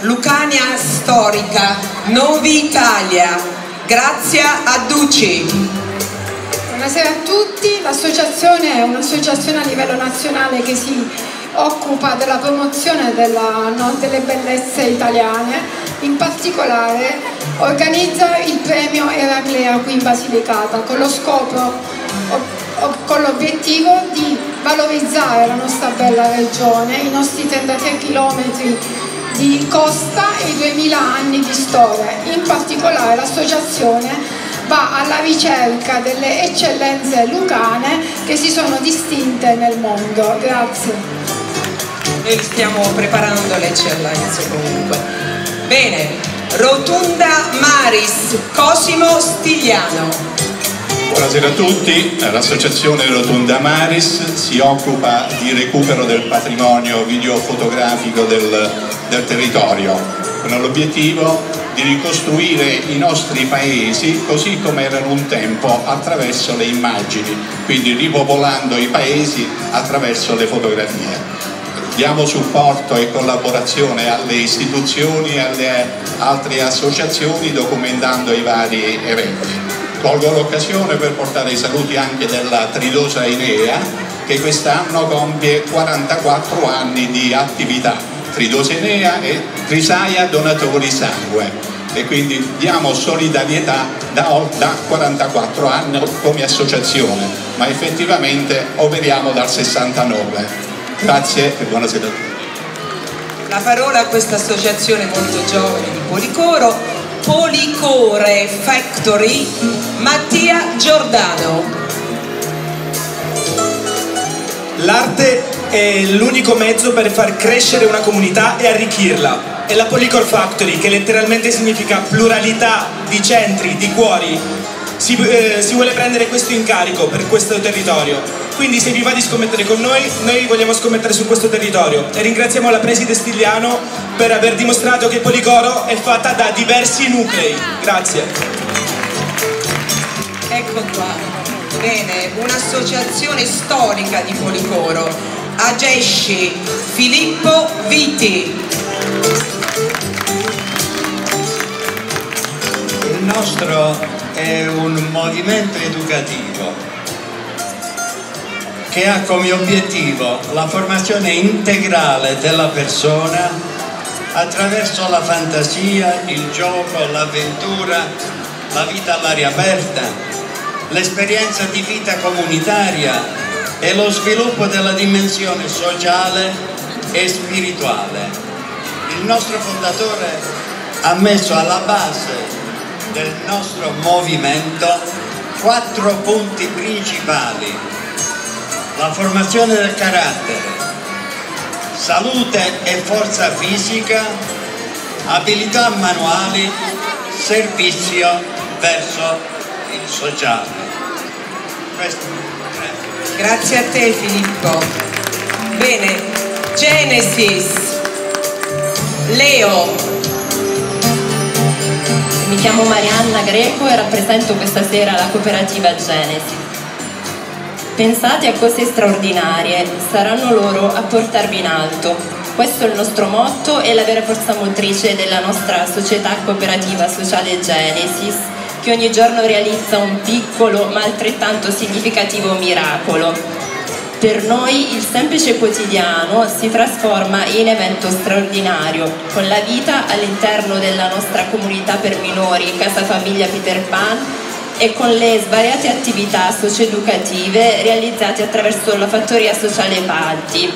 Lucania Storica, Novi Italia, Grazia Adducci. Buonasera a tutti, l'associazione è un'associazione a livello nazionale che si occupa della promozione della, no, delle bellezze italiane, in particolare organizza il premio Eraclea qui in Basilicata con lo scopo, con l'obiettivo di valorizzare la nostra bella regione, i nostri 33 km di costa e i 2000 anni di storia. In particolare l'associazione va alla ricerca delle eccellenze lucane che si sono distinte nel mondo. Grazie. Noi stiamo preparando le eccellenze comunque. Bene, Rotunda Maris, Cosimo Stigliano. Buonasera a tutti, l'associazione Rotunda Maris si occupa di recupero del patrimonio videofotografico del, del territorio con l'obiettivo di ricostruire i nostri paesi così come erano un tempo attraverso le immagini, quindi ripopolando i paesi attraverso le fotografie. Diamo supporto e collaborazione alle istituzioni e alle altre associazioni documentando i vari eventi. Colgo l'occasione per portare i saluti anche della Tridosa Inea che quest'anno compie 44 anni di attività Tridosenea e Trisaia Donatori Sangue e quindi diamo solidarietà da, da 44 anni come associazione, ma effettivamente operiamo dal 69. Grazie e buonasera a tutti. La parola a questa associazione molto giovane di Policoro, Policore Factory, Mattia Giordano. L'arte è l'unico mezzo per far crescere una comunità e arricchirla. È la Polycore Factory, che letteralmente significa pluralità di centri, di cuori. Si, eh, si vuole prendere questo incarico per questo territorio. Quindi se vi va di scommettere con noi, noi vogliamo scommettere su questo territorio. E ringraziamo la preside Stigliano per aver dimostrato che Policoro è fatta da diversi nuclei. Grazie. Ecco qua. Bene, un'associazione storica di Policoro agisce Filippo Viti. Il nostro è un movimento educativo che ha come obiettivo la formazione integrale della persona attraverso la fantasia, il gioco, l'avventura, la vita all'aria aperta, l'esperienza di vita comunitaria e lo sviluppo della dimensione sociale e spirituale. Il nostro fondatore ha messo alla base del nostro movimento quattro punti principali. La formazione del carattere, salute e forza fisica, abilità manuali, servizio verso il sociale. Grazie a te Filippo. Bene, Genesis, Leo, Mi chiamo Marianna Greco e rappresento questa sera la cooperativa Genesi. Pensate a cose straordinarie, saranno loro a portarvi in alto. Questo è il nostro motto e la vera forza motrice della nostra società cooperativa sociale Genesis, che ogni giorno realizza un piccolo ma altrettanto significativo miracolo. Per noi il semplice quotidiano si trasforma in evento straordinario, con la vita all'interno della nostra comunità per minori Casa Famiglia Peter Pan e con le svariate attività socioeducative realizzate attraverso la fattoria sociale Palti.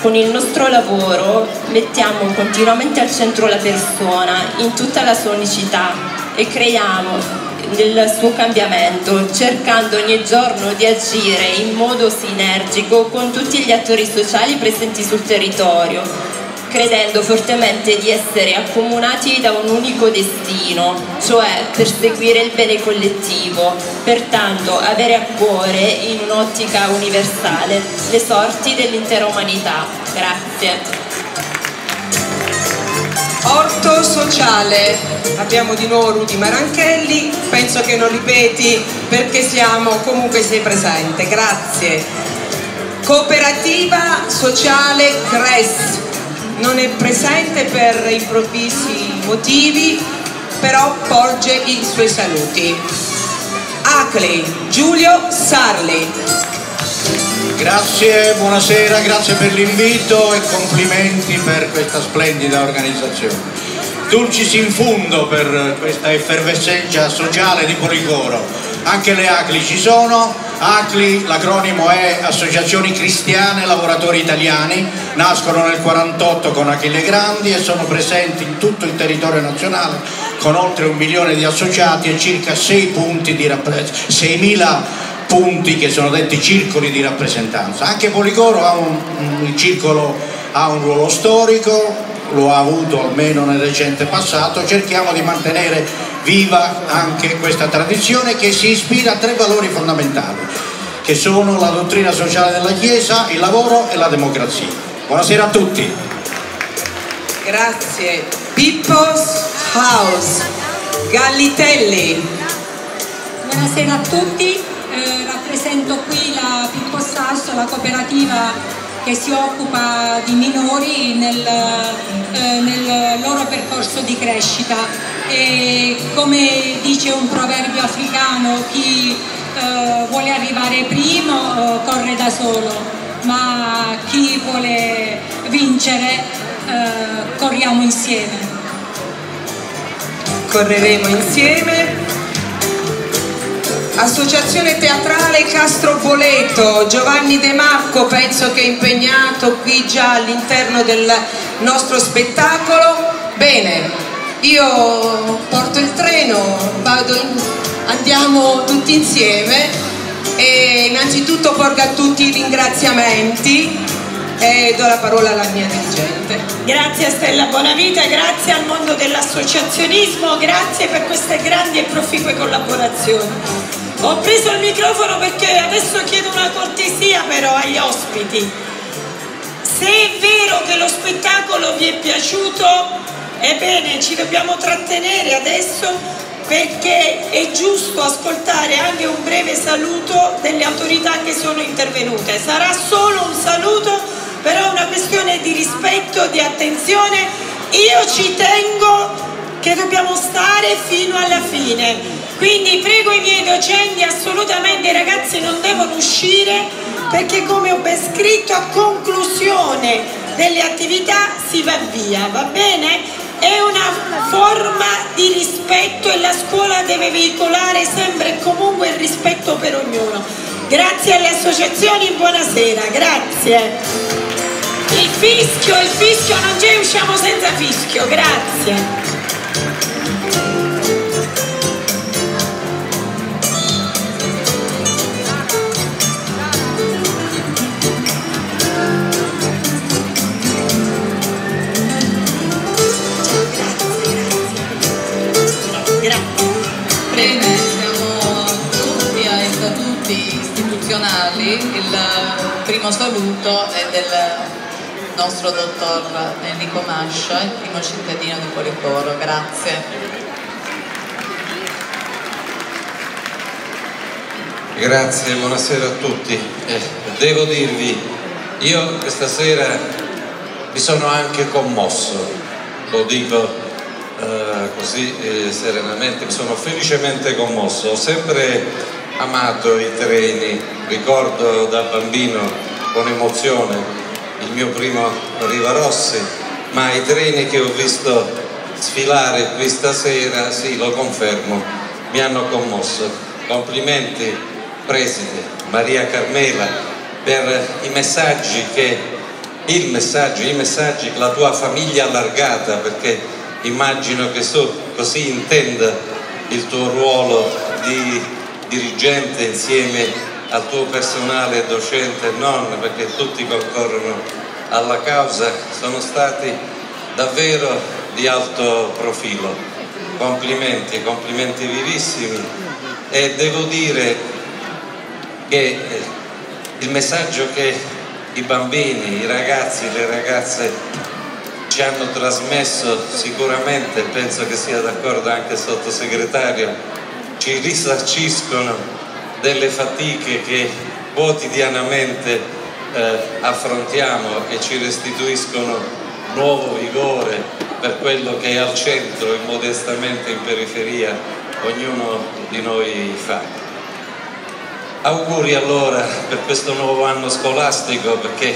Con il nostro lavoro mettiamo continuamente al centro la persona in tutta la sua unicità e creiamo nel suo cambiamento, cercando ogni giorno di agire in modo sinergico con tutti gli attori sociali presenti sul territorio, credendo fortemente di essere accomunati da un unico destino, cioè perseguire il bene collettivo, pertanto avere a cuore in un'ottica universale le sorti dell'intera umanità. Grazie. Orto Sociale, abbiamo di nuovo Rudy Maranchelli, penso che non ripeti perché siamo, comunque sei presente, grazie. Cooperativa Sociale CRES, non è presente per improvvisi motivi, però porge i suoi saluti. Acli, Giulio Sarli. Grazie, buonasera, grazie per l'invito e complimenti per questa splendida organizzazione. Dulcis in fundo per questa effervescenza sociale di Policoro. Anche le ACLI ci sono, ACLI l'acronimo è Associazioni Cristiane Lavoratori Italiani, nascono nel 48 con Achille Grandi e sono presenti in tutto il territorio nazionale con oltre un milione di associati e circa 6 punti di rappresentanza, 6.000 punti che sono detti circoli di rappresentanza. Anche Policoro ha un, un circolo, ha un ruolo storico, lo ha avuto almeno nel recente passato, cerchiamo di mantenere viva anche questa tradizione che si ispira a tre valori fondamentali, che sono la dottrina sociale della Chiesa, il lavoro e la democrazia. Buonasera a tutti. Grazie. Pippo's House, Gallitelli. Buonasera a tutti, eh, rappresento qui la Pippo Sasso, la cooperativa che si occupa di minori nel, eh, nel loro percorso di crescita e come dice un proverbio africano chi eh, vuole arrivare primo eh, corre da solo ma chi vuole vincere eh, corriamo insieme Correremo insieme. Associazione Teatrale Castro Boleto, Giovanni De Marco penso che è impegnato qui già all'interno del nostro spettacolo. Bene, io porto il treno, in- andiamo tutti insieme e innanzitutto porgo a tutti i ringraziamenti e do la parola alla mia dirigente. Grazie a Stella Bonavita, grazie al mondo dell'associazionismo, grazie per queste grandi e proficue collaborazioni. Ho preso il microfono perché adesso chiedo una cortesia però agli ospiti. Se è vero che lo spettacolo vi è piaciuto, ebbene ci dobbiamo trattenere adesso perché è giusto ascoltare anche un breve saluto delle autorità che sono intervenute. Sarà solo un saluto, però è una questione di rispetto, di attenzione. Io ci tengo che dobbiamo stare fino alla fine. Quindi prego i miei docenti assolutamente i ragazzi non devono uscire perché come ho ben scritto a conclusione delle attività si va via, va bene? È una forma di rispetto e la scuola deve veicolare sempre e comunque il rispetto per ognuno. Grazie alle associazioni, buonasera, grazie. Il fischio, il fischio non c'è, usciamo senza fischio, grazie. Istituzionali. Il primo saluto è del nostro dottor Enrico Mascia, il primo cittadino di Policoro. Grazie. Grazie, buonasera a tutti. Eh, devo dirvi, io questa sera mi sono anche commosso, lo dico eh, così eh, serenamente, mi sono felicemente commosso. Ho sempre amato i treni, ricordo da bambino con emozione il mio primo Riva Rossi, ma i treni che ho visto sfilare qui stasera, sì, lo confermo, mi hanno commosso. Complimenti preside Maria Carmela per i messaggi che il messaggio, i messaggi che la tua famiglia allargata perché immagino che tu così intenda il tuo ruolo di dirigente insieme al tuo personale docente e non perché tutti concorrono alla causa sono stati davvero di alto profilo. Complimenti, complimenti vivissimi. E devo dire che eh, il messaggio che i bambini, i ragazzi, le ragazze ci hanno trasmesso sicuramente, penso che sia d'accordo anche il sottosegretario, ci risarciscono delle fatiche che quotidianamente eh, affrontiamo e ci restituiscono nuovo vigore per quello che al centro e modestamente in periferia ognuno di noi fa. Auguri allora per questo nuovo anno scolastico perché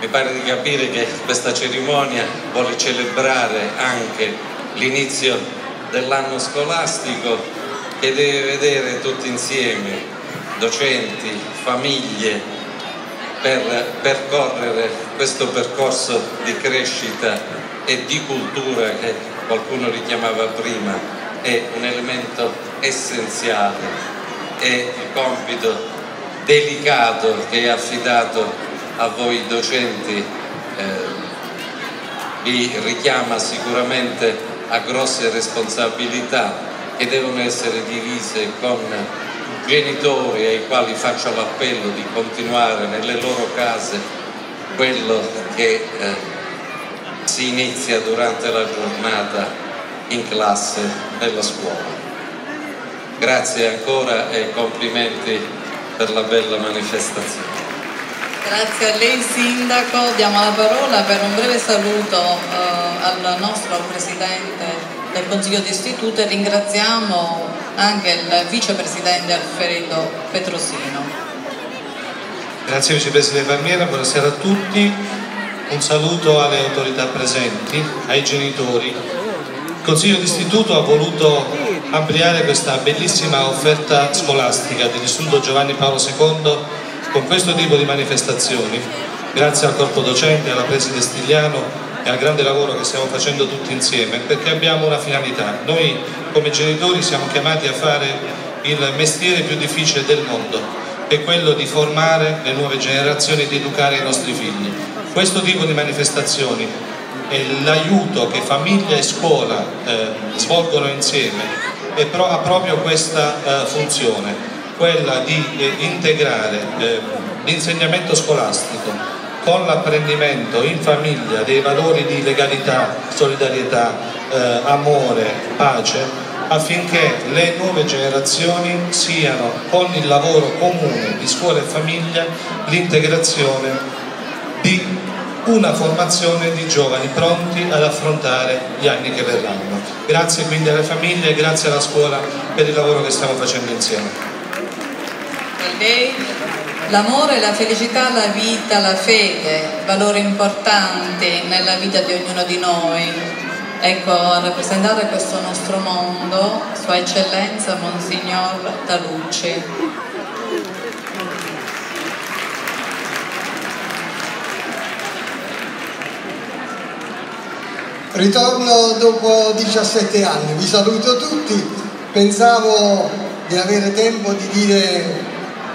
mi pare di capire che questa cerimonia vuole celebrare anche l'inizio dell'anno scolastico che deve vedere tutti insieme, docenti, famiglie, per percorrere questo percorso di crescita e di cultura che qualcuno richiamava prima, è un elemento essenziale. È il compito delicato che è affidato a voi docenti eh, vi richiama sicuramente a grosse responsabilità che devono essere divise con genitori ai quali faccio l'appello di continuare nelle loro case quello che eh, si inizia durante la giornata in classe nella scuola. Grazie ancora e complimenti per la bella manifestazione. Grazie a lei Sindaco, diamo la parola per un breve saluto eh, al nostro Presidente del Consiglio d'Istituto e ringraziamo anche il Vicepresidente Alfredo Petrosino. Grazie Vicepresidente Palmiera, buonasera a tutti, un saluto alle autorità presenti, ai genitori. Il Consiglio d'Istituto ha voluto ampliare questa bellissima offerta scolastica dell'Istituto Giovanni Paolo II con questo tipo di manifestazioni, grazie al corpo docente, alla preside Stigliano e al grande lavoro che stiamo facendo tutti insieme, perché abbiamo una finalità. Noi come genitori siamo chiamati a fare il mestiere più difficile del mondo, che è quello di formare le nuove generazioni e di educare i nostri figli. Questo tipo di manifestazioni e l'aiuto che famiglia e scuola eh, svolgono insieme pro, ha proprio questa eh, funzione, quella di eh, integrare eh, l'insegnamento scolastico con l'apprendimento in famiglia dei valori di legalità, solidarietà, eh, amore, pace, affinché le nuove generazioni siano con il lavoro comune di scuola e famiglia l'integrazione di una formazione di giovani pronti ad affrontare gli anni che verranno. Grazie quindi alle famiglie e grazie alla scuola per il lavoro che stiamo facendo insieme. L'amore, la felicità, la vita, la fede, valori importanti nella vita di ognuno di noi. Ecco, a rappresentare questo nostro mondo, Sua Eccellenza Monsignor Talucci. Ritorno dopo 17 anni, vi saluto tutti, pensavo di avere tempo di dire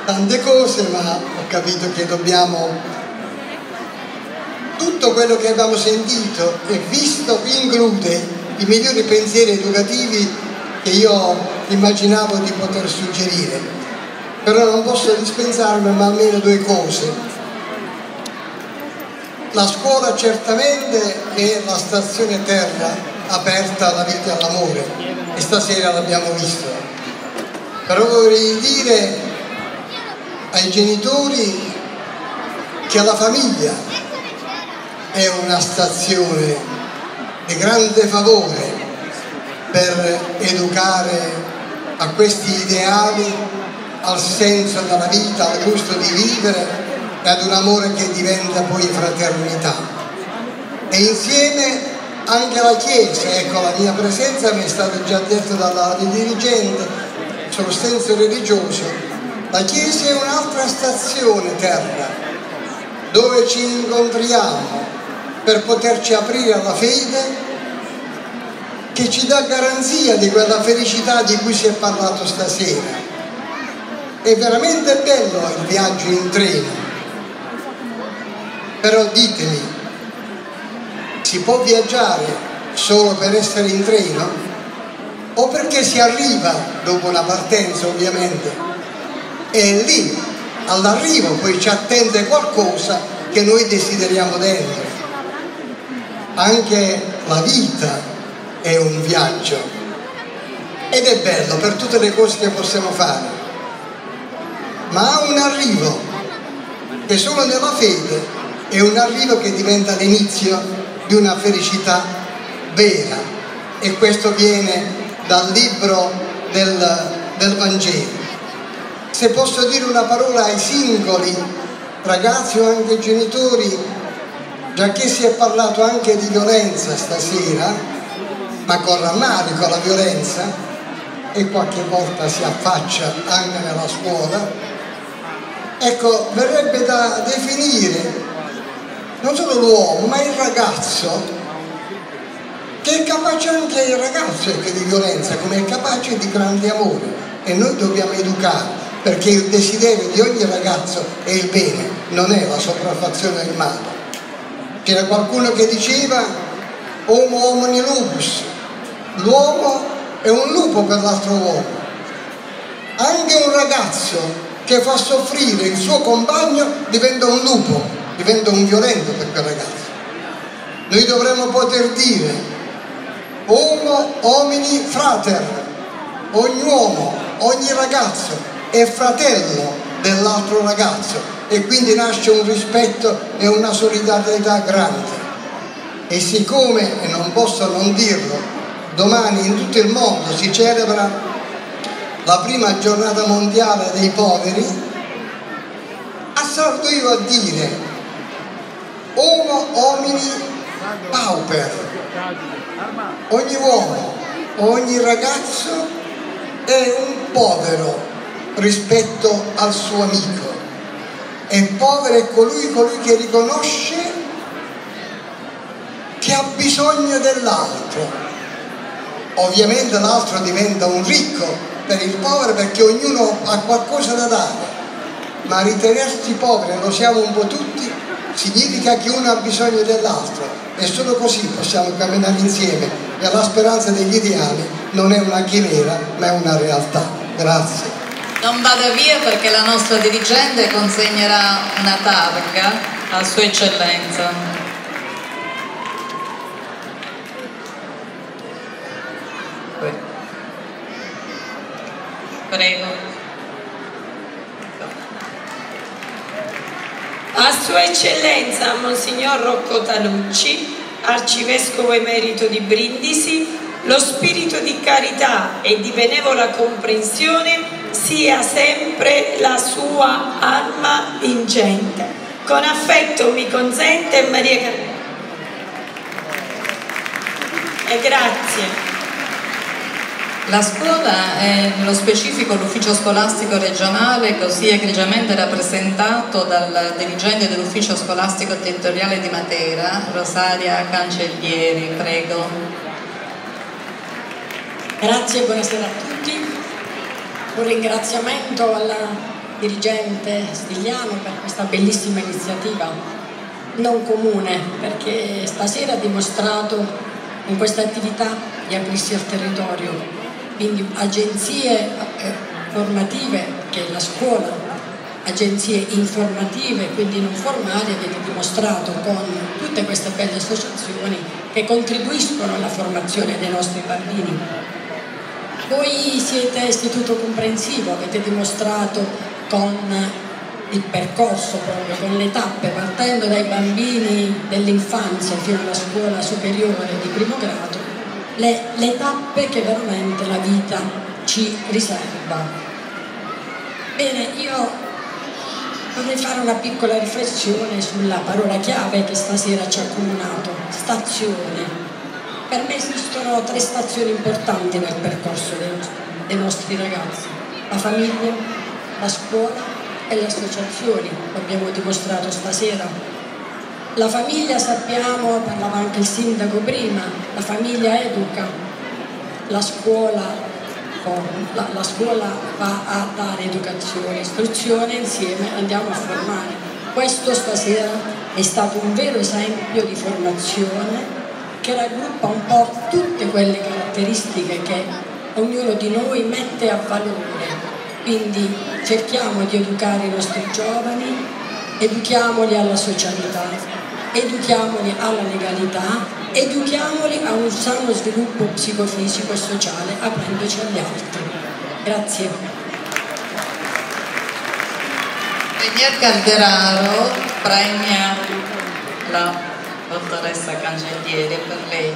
tante cose ma ho capito che dobbiamo tutto quello che abbiamo sentito e visto include i migliori pensieri educativi che io immaginavo di poter suggerire, però non posso dispensarmi ma almeno due cose. La scuola certamente è la stazione terra aperta alla vita e all'amore e stasera l'abbiamo visto. Però vorrei dire ai genitori che la famiglia è una stazione di grande favore per educare a questi ideali, al senso della vita, al gusto di vivere e ad un amore che diventa poi fraternità. E insieme anche la Chiesa, ecco la mia presenza mi è stato già detto dalla dirigente sullo senso religioso, la Chiesa è un'altra stazione terra dove ci incontriamo per poterci aprire alla fede che ci dà garanzia di quella felicità di cui si è parlato stasera. È veramente bello il viaggio in treno, però ditemi, si può viaggiare solo per essere in treno? O perché si arriva dopo una partenza ovviamente e lì all'arrivo poi ci attende qualcosa che noi desideriamo dentro. Anche la vita è un viaggio ed è bello per tutte le cose che possiamo fare, ma ha un arrivo che solo nella fede è un arrivo che diventa l'inizio di una felicità vera e questo viene dal libro del, del Vangelo. Se posso dire una parola ai singoli, ragazzi o anche genitori, già che si è parlato anche di violenza stasera, ma con rammarico la violenza, e qualche volta si affaccia anche nella scuola, ecco, verrebbe da definire non solo l'uomo, ma il ragazzo, che è capace anche il ragazzo di violenza, come è capace di grande amore. E noi dobbiamo educare, perché il desiderio di ogni ragazzo è il bene, non è la sopraffazione del male. C'era qualcuno che diceva homo homini lupus, l'uomo è un lupo per l'altro uomo. Anche un ragazzo che fa soffrire il suo compagno diventa un lupo diventa un violento per quel ragazzo. Noi dovremmo poter dire homo homini frater, ogni uomo, ogni ragazzo è fratello dell'altro ragazzo e quindi nasce un rispetto e una solidarietà grande. E siccome, e non posso non dirlo, domani in tutto il mondo si celebra la prima giornata mondiale dei poveri, assorto io a dire Homo homini pauper. Ogni uomo, ogni ragazzo è un povero rispetto al suo amico. E povero è colui, colui che riconosce che ha bisogno dell'altro. Ovviamente l'altro diventa un ricco per il povero perché ognuno ha qualcosa da dare, ma ritenersi poveri, lo siamo un po' tutti, significa che uno ha bisogno dell'altro e solo così possiamo camminare insieme e la speranza degli ideali non è una chimera ma è una realtà. Grazie. Non vada via perché la nostra dirigente consegnerà una targa a Sua Eccellenza. Prego. A Sua Eccellenza Monsignor Rocco Tanucci, Arcivescovo Emerito di Brindisi, lo spirito di carità e di benevola comprensione sia sempre la sua arma vincente. Con affetto mi consente Maria Carmela. E grazie. La scuola è nello specifico l'ufficio scolastico regionale, così egregiamente rappresentato dal dirigente dell'ufficio scolastico territoriale di Matera, Rosaria Cancellieri. Prego. Grazie, buonasera a tutti. Un ringraziamento alla dirigente Stigliano per questa bellissima iniziativa, non comune, perché stasera ha dimostrato in questa attività di aprirsi al territorio quindi agenzie eh, formative che è la scuola, agenzie informative, quindi non formali, avete dimostrato con tutte queste belle associazioni che contribuiscono alla formazione dei nostri bambini. Voi siete istituto comprensivo, avete dimostrato con il percorso proprio, con le tappe, partendo dai bambini dell'infanzia fino alla scuola superiore di primo grado, le, le tappe che veramente la vita ci riserva. Bene, io vorrei fare una piccola riflessione sulla parola chiave che stasera ci ha comunato, stazione. Per me esistono tre stazioni importanti nel percorso dei, dei nostri ragazzi, la famiglia, la scuola e le associazioni, lo abbiamo dimostrato stasera. La famiglia sappiamo, parlava anche il sindaco prima, la famiglia educa, la scuola la, la, scuola va a dare educazione, istruzione, insieme andiamo a formare. Questo stasera è stato un vero esempio di formazione che raggruppa un po' tutte quelle caratteristiche che ognuno di noi mette a valore quindi cerchiamo di educare i nostri giovani, educhiamoli alla socialità, educhiamoli alla legalità, educhiamoli a un sano sviluppo psicofisico e sociale aprendoci agli altri. Grazie. Daniel Calderaro premia la dottoressa Cancelliere per lei.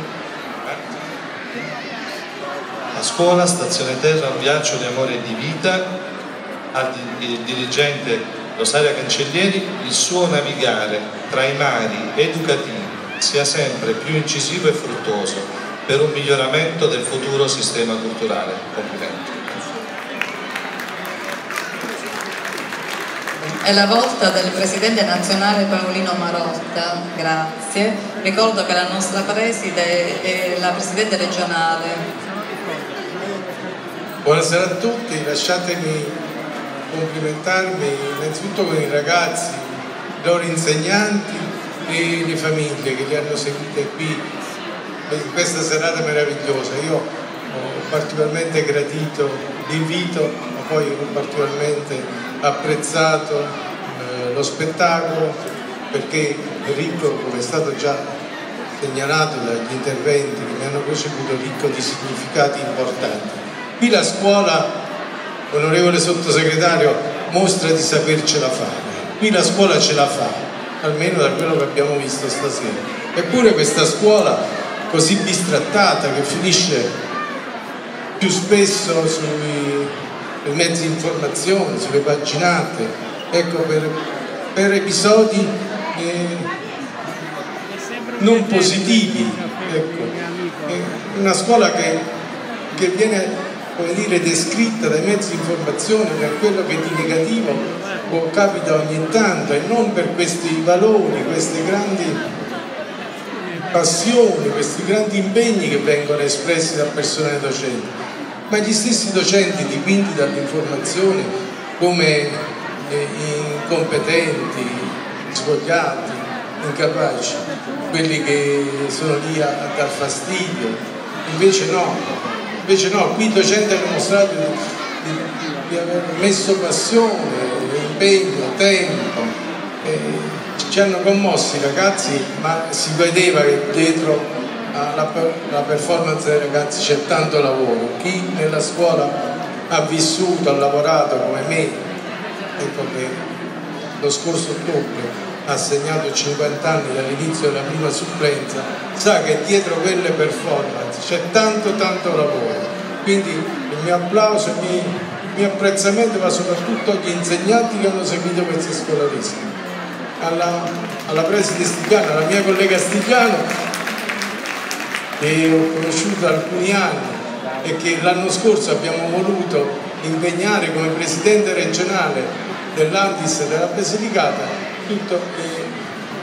La scuola, Stazione Terra, un viaggio di amore e di vita, al dirigente Rosaria Cancellieri, il suo navigare tra i mari educativi sia sempre più incisivo e fruttuoso per un miglioramento del futuro sistema culturale. Complimenti. È la volta del Presidente nazionale Paolino Marotta, grazie. Ricordo che la nostra preside è la Presidente regionale Buonasera a tutti, lasciatemi complimentarmi innanzitutto con i ragazzi, i loro insegnanti e le famiglie che li hanno seguite qui in questa serata meravigliosa. Io ho particolarmente gradito l'invito, ma poi ho particolarmente apprezzato eh, lo spettacolo perché ricco, come è stato già segnalato dagli interventi che mi hanno preceduto, ricco di significati importanti. Qui la scuola, onorevole sottosegretario, mostra di sapercela fare. Qui la scuola ce la fa, almeno da quello che abbiamo visto stasera. Eppure questa scuola così bistrattata che finisce più spesso sui, sui mezzi di informazione, sulle paginate, ecco, per, per episodi eh, non positivi. Ecco. Una scuola che, che viene dire, descritta dai mezzi di informazione per quello che di negativo può capita ogni tanto e non per questi valori, queste grandi passioni, questi grandi impegni che vengono espressi dal personale docente, ma gli stessi docenti dipinti dall'informazione come incompetenti, svogliati, incapaci, quelli che sono lì a, a dar fastidio, invece no, invece no, qui i docenti hanno mostrato di, di, di aver messo passione, impegno, tempo, eh, ci hanno commossi i ragazzi, ma si vedeva che dietro alla, alla performance dei ragazzi c'è tanto lavoro. Chi nella scuola ha vissuto, ha lavorato come me, ecco che lo scorso ottobre ha segnato 50 anni dall'inizio della prima supplenza, sa che dietro quelle performance c'è tanto tanto lavoro. Quindi il mio applauso, il mio, il mio apprezzamento va soprattutto agli insegnanti che hanno seguito questi scolaresimi, alla, alla preside Stigliano, alla mia collega Stigliano che ho conosciuto alcuni anni e che l'anno scorso abbiamo voluto impegnare come presidente regionale dell'Andis della Basilicata tutto il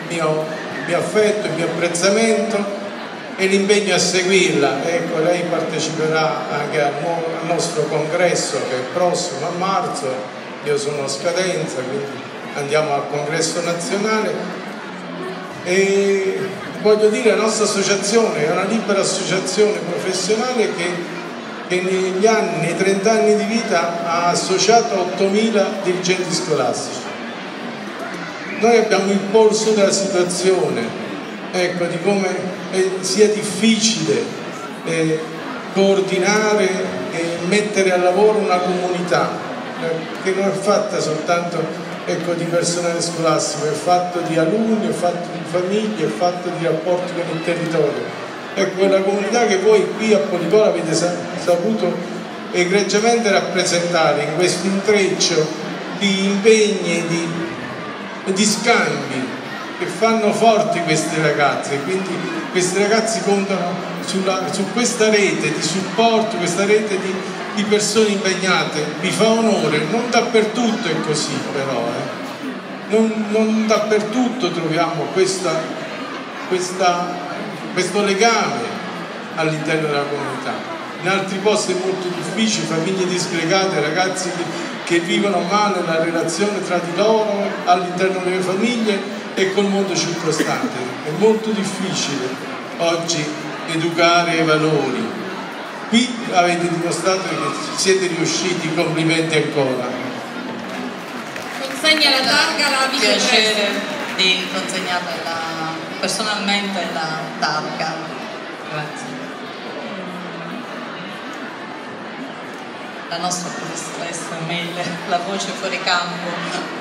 mio, il mio affetto, il mio apprezzamento e l'impegno a seguirla. Ecco, lei parteciperà anche al, nostro congresso che è prossimo a marzo, io sono a scadenza, quindi andiamo al congresso nazionale e voglio dire la nostra associazione è una libera associazione professionale che che negli anni, nei 30 anni di vita ha associato 8.000 dirigenti scolastici. Noi abbiamo il polso della situazione, ecco, di come eh, sia difficile eh, coordinare e mettere a lavoro una comunità eh, che non è fatta soltanto ecco, di personale scolastico, è fatto di alunni, è fatto di famiglie, è fatto di rapporti con il territorio. Ecco, quella comunità che voi qui a Poligola avete saputo egregiamente rappresentare in questo intreccio di impegni di, di scambi che fanno forti questi ragazzi quindi questi ragazzi contano sulla, su questa rete di supporto, questa rete di, di, persone impegnate, vi fa onore, non dappertutto è così però, eh. non, non, dappertutto troviamo questa, questa, questo legame all'interno della comunità. In altri posti è molto difficile, famiglie disgregate, ragazzi che, che vivono male la relazione tra di loro all'interno delle famiglie e col mondo circostante. È molto difficile oggi educare i valori. Qui avete dimostrato che siete riusciti, complimenti ancora. Consegna la targa alla vicepresidente. piacere di consegnare la, personalmente la targa. Grazie. La nostra professoressa Mele, la voce fuori campo.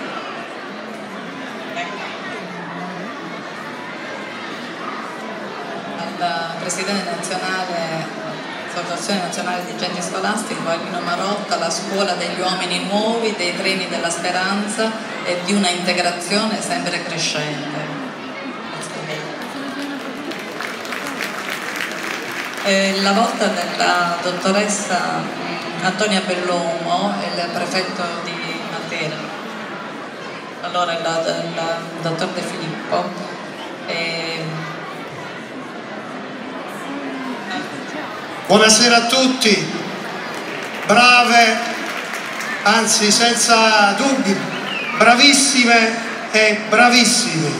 al Presidente nazionale Associazione Nazionale di Dirigenti Scolastico, Alvino Marotta, la scuola degli uomini nuovi, dei treni della speranza e di una integrazione sempre crescente. La volta della dottoressa Antonia Bellomo, il prefetto di Matera, allora il dottor De Filippo. Eh, Buonasera a tutti, brave, anzi senza dubbi, bravissime e bravissimi.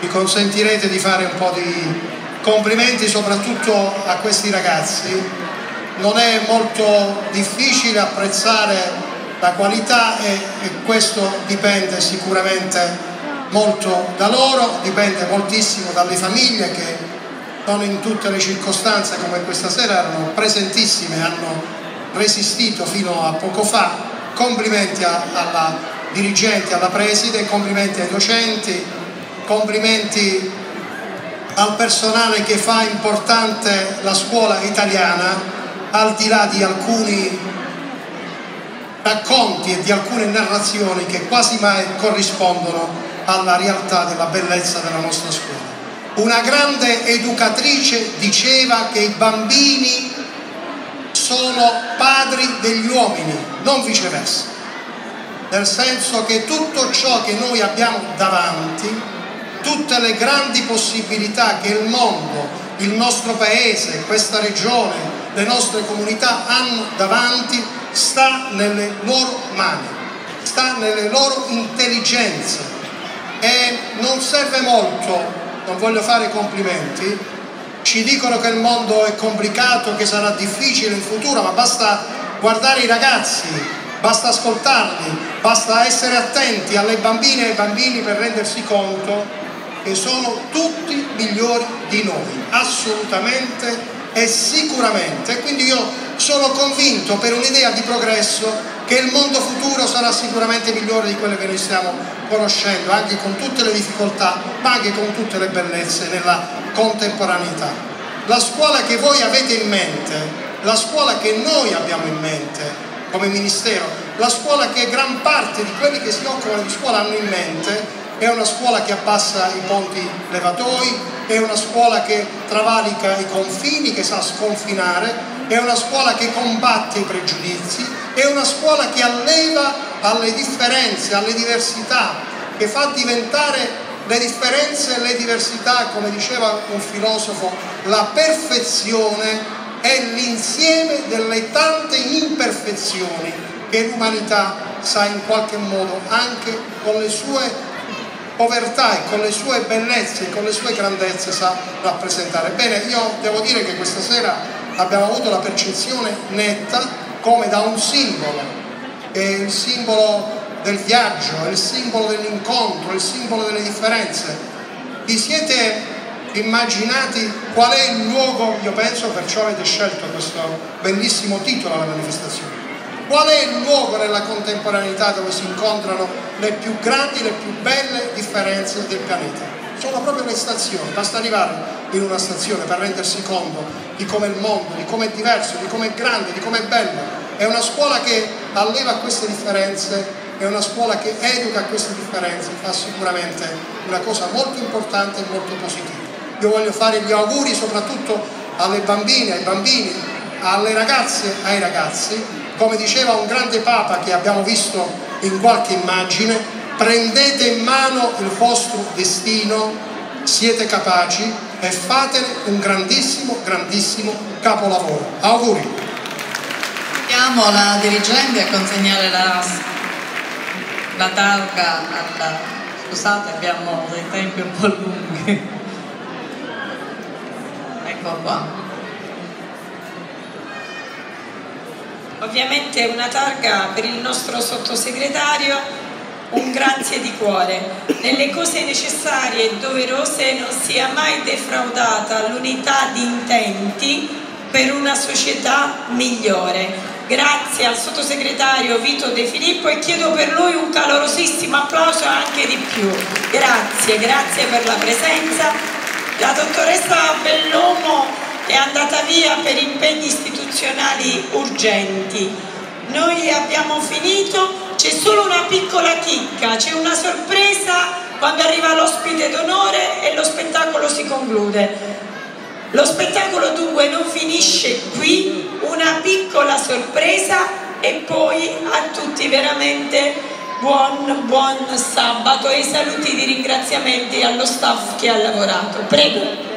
Mi consentirete di fare un po' di complimenti soprattutto a questi ragazzi. Non è molto difficile apprezzare la qualità e, e questo dipende sicuramente molto da loro, dipende moltissimo dalle famiglie che non in tutte le circostanze come questa sera erano presentissime, hanno resistito fino a poco fa. Complimenti alla dirigente, alla preside, complimenti ai docenti, complimenti al personale che fa importante la scuola italiana al di là di alcuni racconti e di alcune narrazioni che quasi mai corrispondono alla realtà della bellezza della nostra scuola. Una grande educatrice diceva che i bambini sono padri degli uomini, non viceversa, nel senso che tutto ciò che noi abbiamo davanti, tutte le grandi possibilità che il mondo, il nostro paese, questa regione, le nostre comunità hanno davanti, sta nelle loro mani, sta nelle loro intelligenze. E non serve molto non voglio fare complimenti, ci dicono che il mondo è complicato, che sarà difficile in futuro, ma basta guardare i ragazzi, basta ascoltarli, basta essere attenti alle bambine e ai bambini per rendersi conto che sono tutti migliori di noi, assolutamente e sicuramente. Quindi io sono convinto per un'idea di progresso che il mondo futuro sarà sicuramente migliore di quello che noi stiamo conoscendo, anche con tutte le difficoltà, ma anche con tutte le bellezze nella contemporaneità. La scuola che voi avete in mente, la scuola che noi abbiamo in mente come Ministero, la scuola che gran parte di quelli che si occupano di scuola hanno in mente, è una scuola che abbassa i ponti levatoi, è una scuola che travalica i confini, che sa sconfinare, è una scuola che combatte i pregiudizi, è una scuola che alleva alle differenze, alle diversità, che fa diventare le differenze e le diversità, come diceva un filosofo, la perfezione è l'insieme delle tante imperfezioni che l'umanità sa in qualche modo anche con le sue povertà e con le sue bellezze e con le sue grandezze sa rappresentare. Bene, io devo dire che questa sera abbiamo avuto la percezione netta come da un simbolo, è il simbolo del viaggio, è il simbolo dell'incontro, è il simbolo delle differenze. Vi siete immaginati qual è il luogo, io penso perciò avete scelto questo bellissimo titolo alla manifestazione, qual è il luogo nella contemporaneità dove si incontrano le più grandi, le più belle differenze del pianeta? Sono proprio le stazioni, basta arrivare in una stazione per rendersi conto di come il mondo, di come è diverso, di come è grande, di come è bello. È una scuola che alleva queste differenze, è una scuola che educa queste differenze, fa sicuramente una cosa molto importante e molto positiva. Io voglio fare gli auguri soprattutto alle bambine, ai bambini, alle ragazze, ai ragazzi. Come diceva un grande papa che abbiamo visto in qualche immagine, prendete in mano il vostro destino, siete capaci e fatene un grandissimo, grandissimo capolavoro. Auguri! Chiamo la dirigente a consegnare la, la targa alla... Scusate, abbiamo dei tempi un po' lunghi. Ecco qua. Ovviamente una targa per il nostro sottosegretario, un grazie di cuore. Nelle cose necessarie e doverose non sia mai defraudata l'unità di intenti per una società migliore. Grazie al sottosegretario Vito De Filippo e chiedo per lui un calorosissimo applauso anche di più. Grazie, grazie per la presenza. La dottoressa Bellomo è andata via per impegni istituzionali urgenti. Noi abbiamo finito, c'è solo una piccola chicca, c'è una sorpresa quando arriva l'ospite d'onore e lo spettacolo si conclude. Lo spettacolo dunque non finisce qui, una piccola sorpresa e poi a tutti veramente buon, buon sabato e saluti di ringraziamenti allo staff che ha lavorato. Prego.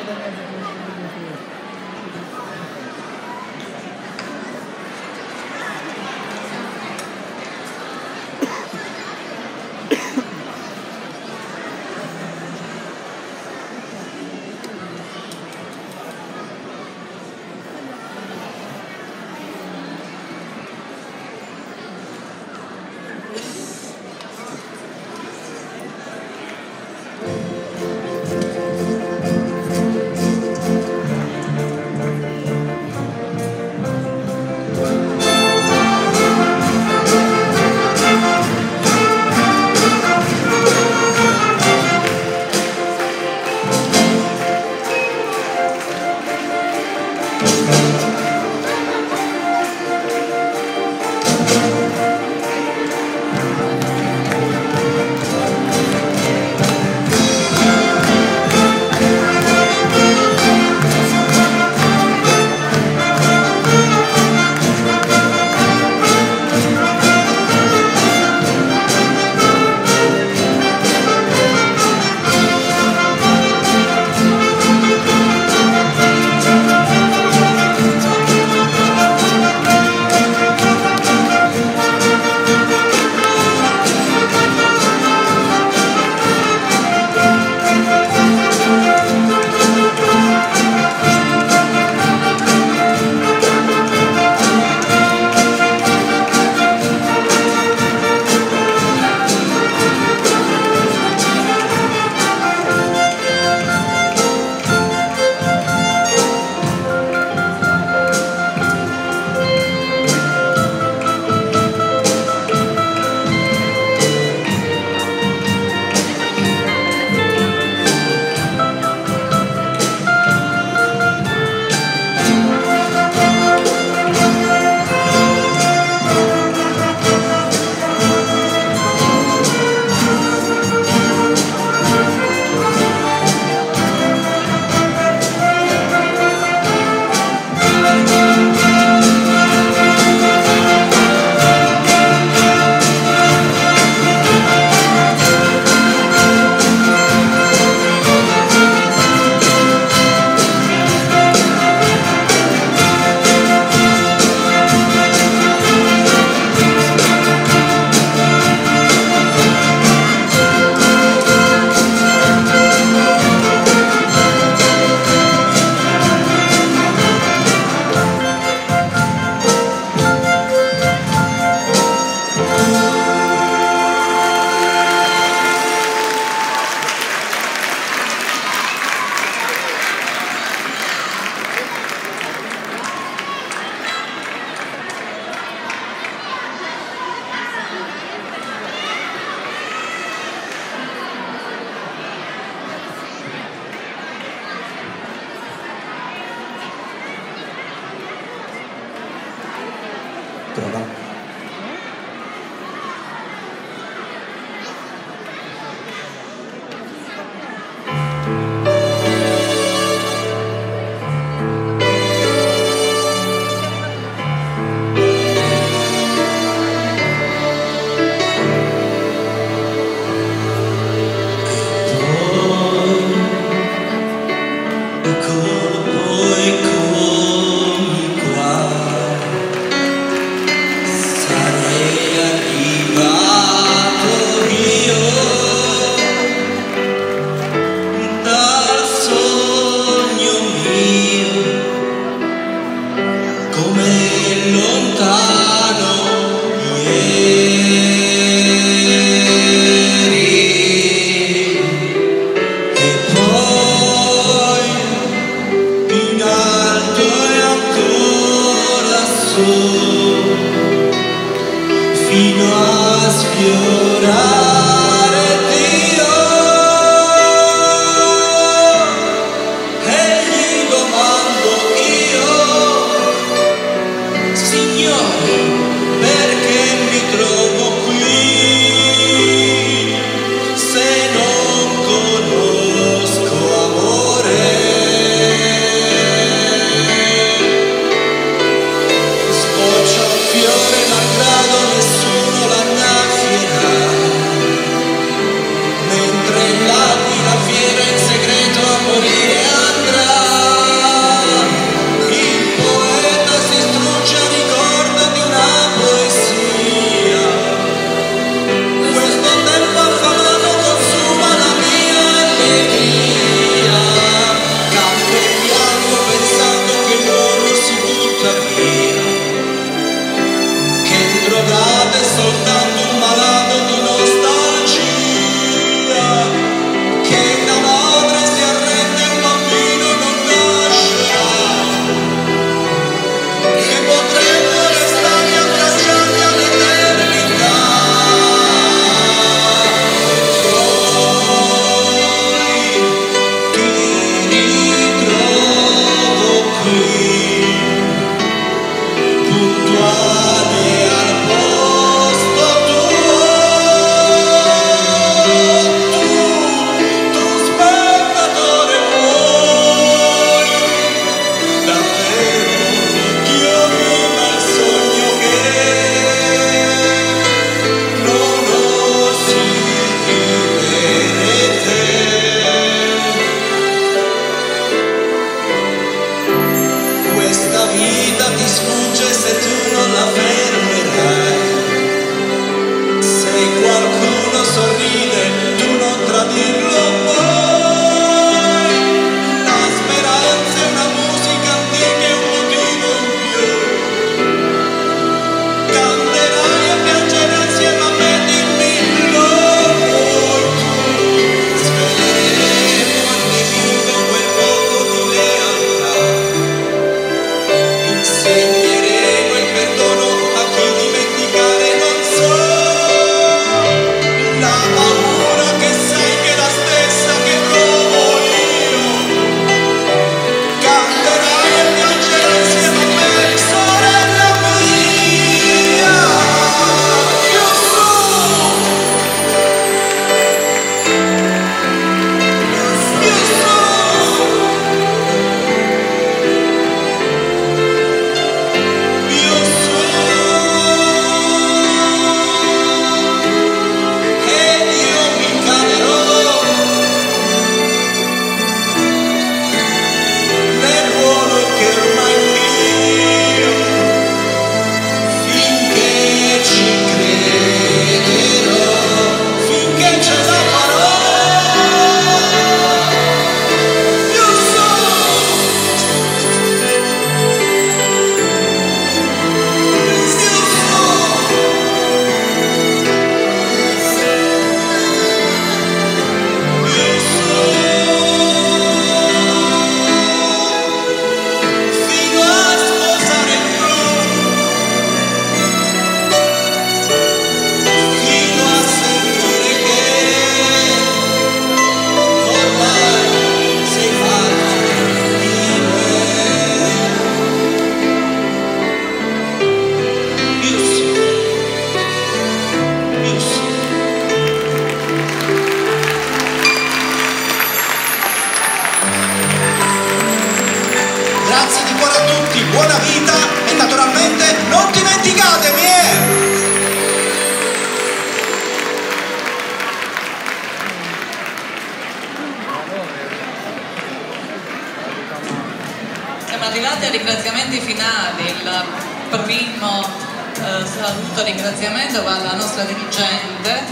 via del primo eh, saluto e ringraziamento va alla nostra dirigente,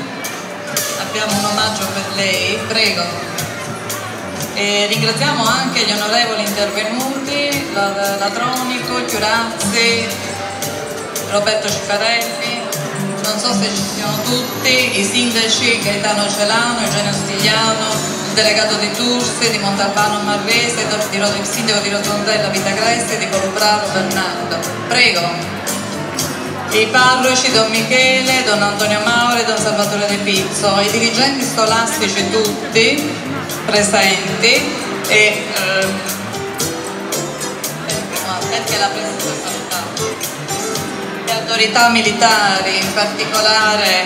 abbiamo un omaggio per lei, prego. E ringraziamo anche gli onorevoli intervenuti, Latronico, Chiurazzi, Roberto Cifarelli, non so se ci siano tutti, i sindaci Gaetano Celano, Eugenio Stigliano, delegato di Turse, di Montalbano Marrese, di Rod- il sindaco di Rotondella Vitagressi, di Colubrano Bernardo. Prego. I parroci Don Michele, Don Antonio Maure, Don Salvatore De Pizzo, i dirigenti scolastici tutti presenti e... Ehm, eh, perché la presenza salutata? Autorità militari, in particolare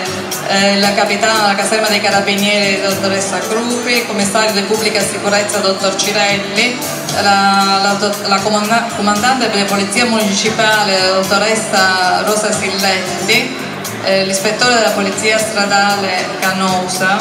eh, la capitana della caserma dei carabinieri dottoressa Crupi, il commissario di pubblica sicurezza dottor Cirelli, la, la, la comanda- comandante della polizia municipale dottoressa Rosa Silletti, eh, l'ispettore della polizia stradale Canosa,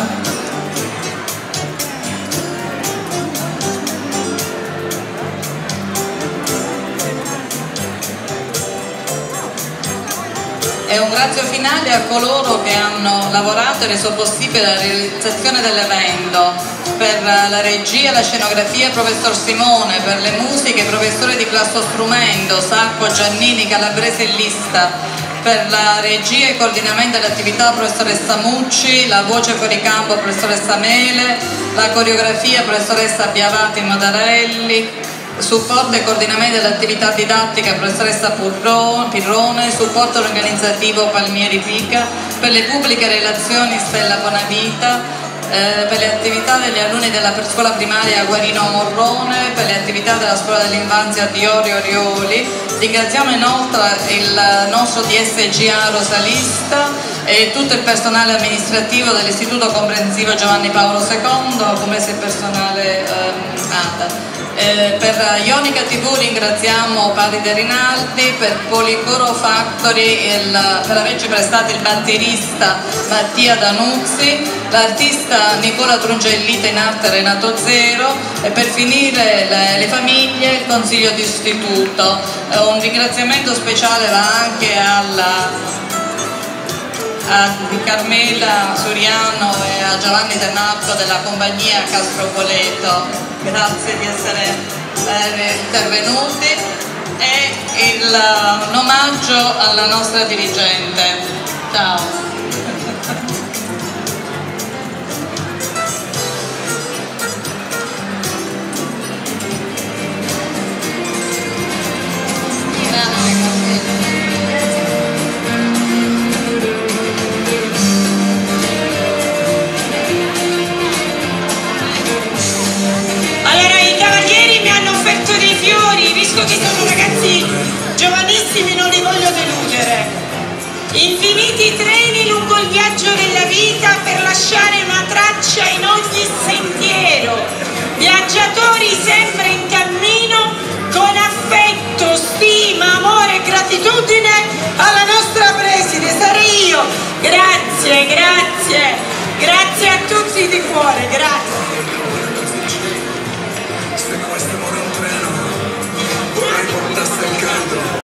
e un grazie finale a coloro che hanno lavorato e reso possibile la realizzazione dell'evento, per la regia, la scenografia professor Simone, per le musiche professore di classo strumento, Sacco, Giannini, Calabrese e Lista, per la regia e coordinamento dell'attività professoressa Mucci, la voce fuori campo professoressa Mele, la coreografia professoressa Biavati Madarelli, supporto e coordinamento dell'attività didattica professoressa Pirrone, supporto organizzativo Palmieri Pica, per le pubbliche relazioni Stella Bonavita, eh, per le attività degli alunni della scuola primaria Guarino Morrone, per le attività della scuola dell'infanzia Diorio Orioli. Ringraziamo inoltre il nostro DSGA Rosalista e tutto il personale amministrativo dell'Istituto Comprensivo Giovanni Paolo II, come se il personale ehm, ATA. Eh, per Ionica TV ringraziamo Paride Rinaldi, per Policoro Factory il, per averci prestato il batterista Mattia Danuzzi, l'artista Nicola Trungellita in arte Renato Zero e per finire le, le famiglie il Consiglio d'Istituto. Eh, un ringraziamento speciale va anche alla a Carmela Suriano e a Giovanni Denarco della compagnia Castropoleto, grazie di essere eh, intervenuti e il, un omaggio alla nostra dirigente. Ciao. genitori, visto che sono ragazzi giovanissimi, non li voglio deludere. Infiniti treni lungo il viaggio della vita per lasciare una traccia in ogni sentiero. Viaggiatori sempre in cammino con affetto, stima, amore e gratitudine alla nostra preside. Sarei io. Grazie, grazie. Grazie a tutti di cuore, grazie.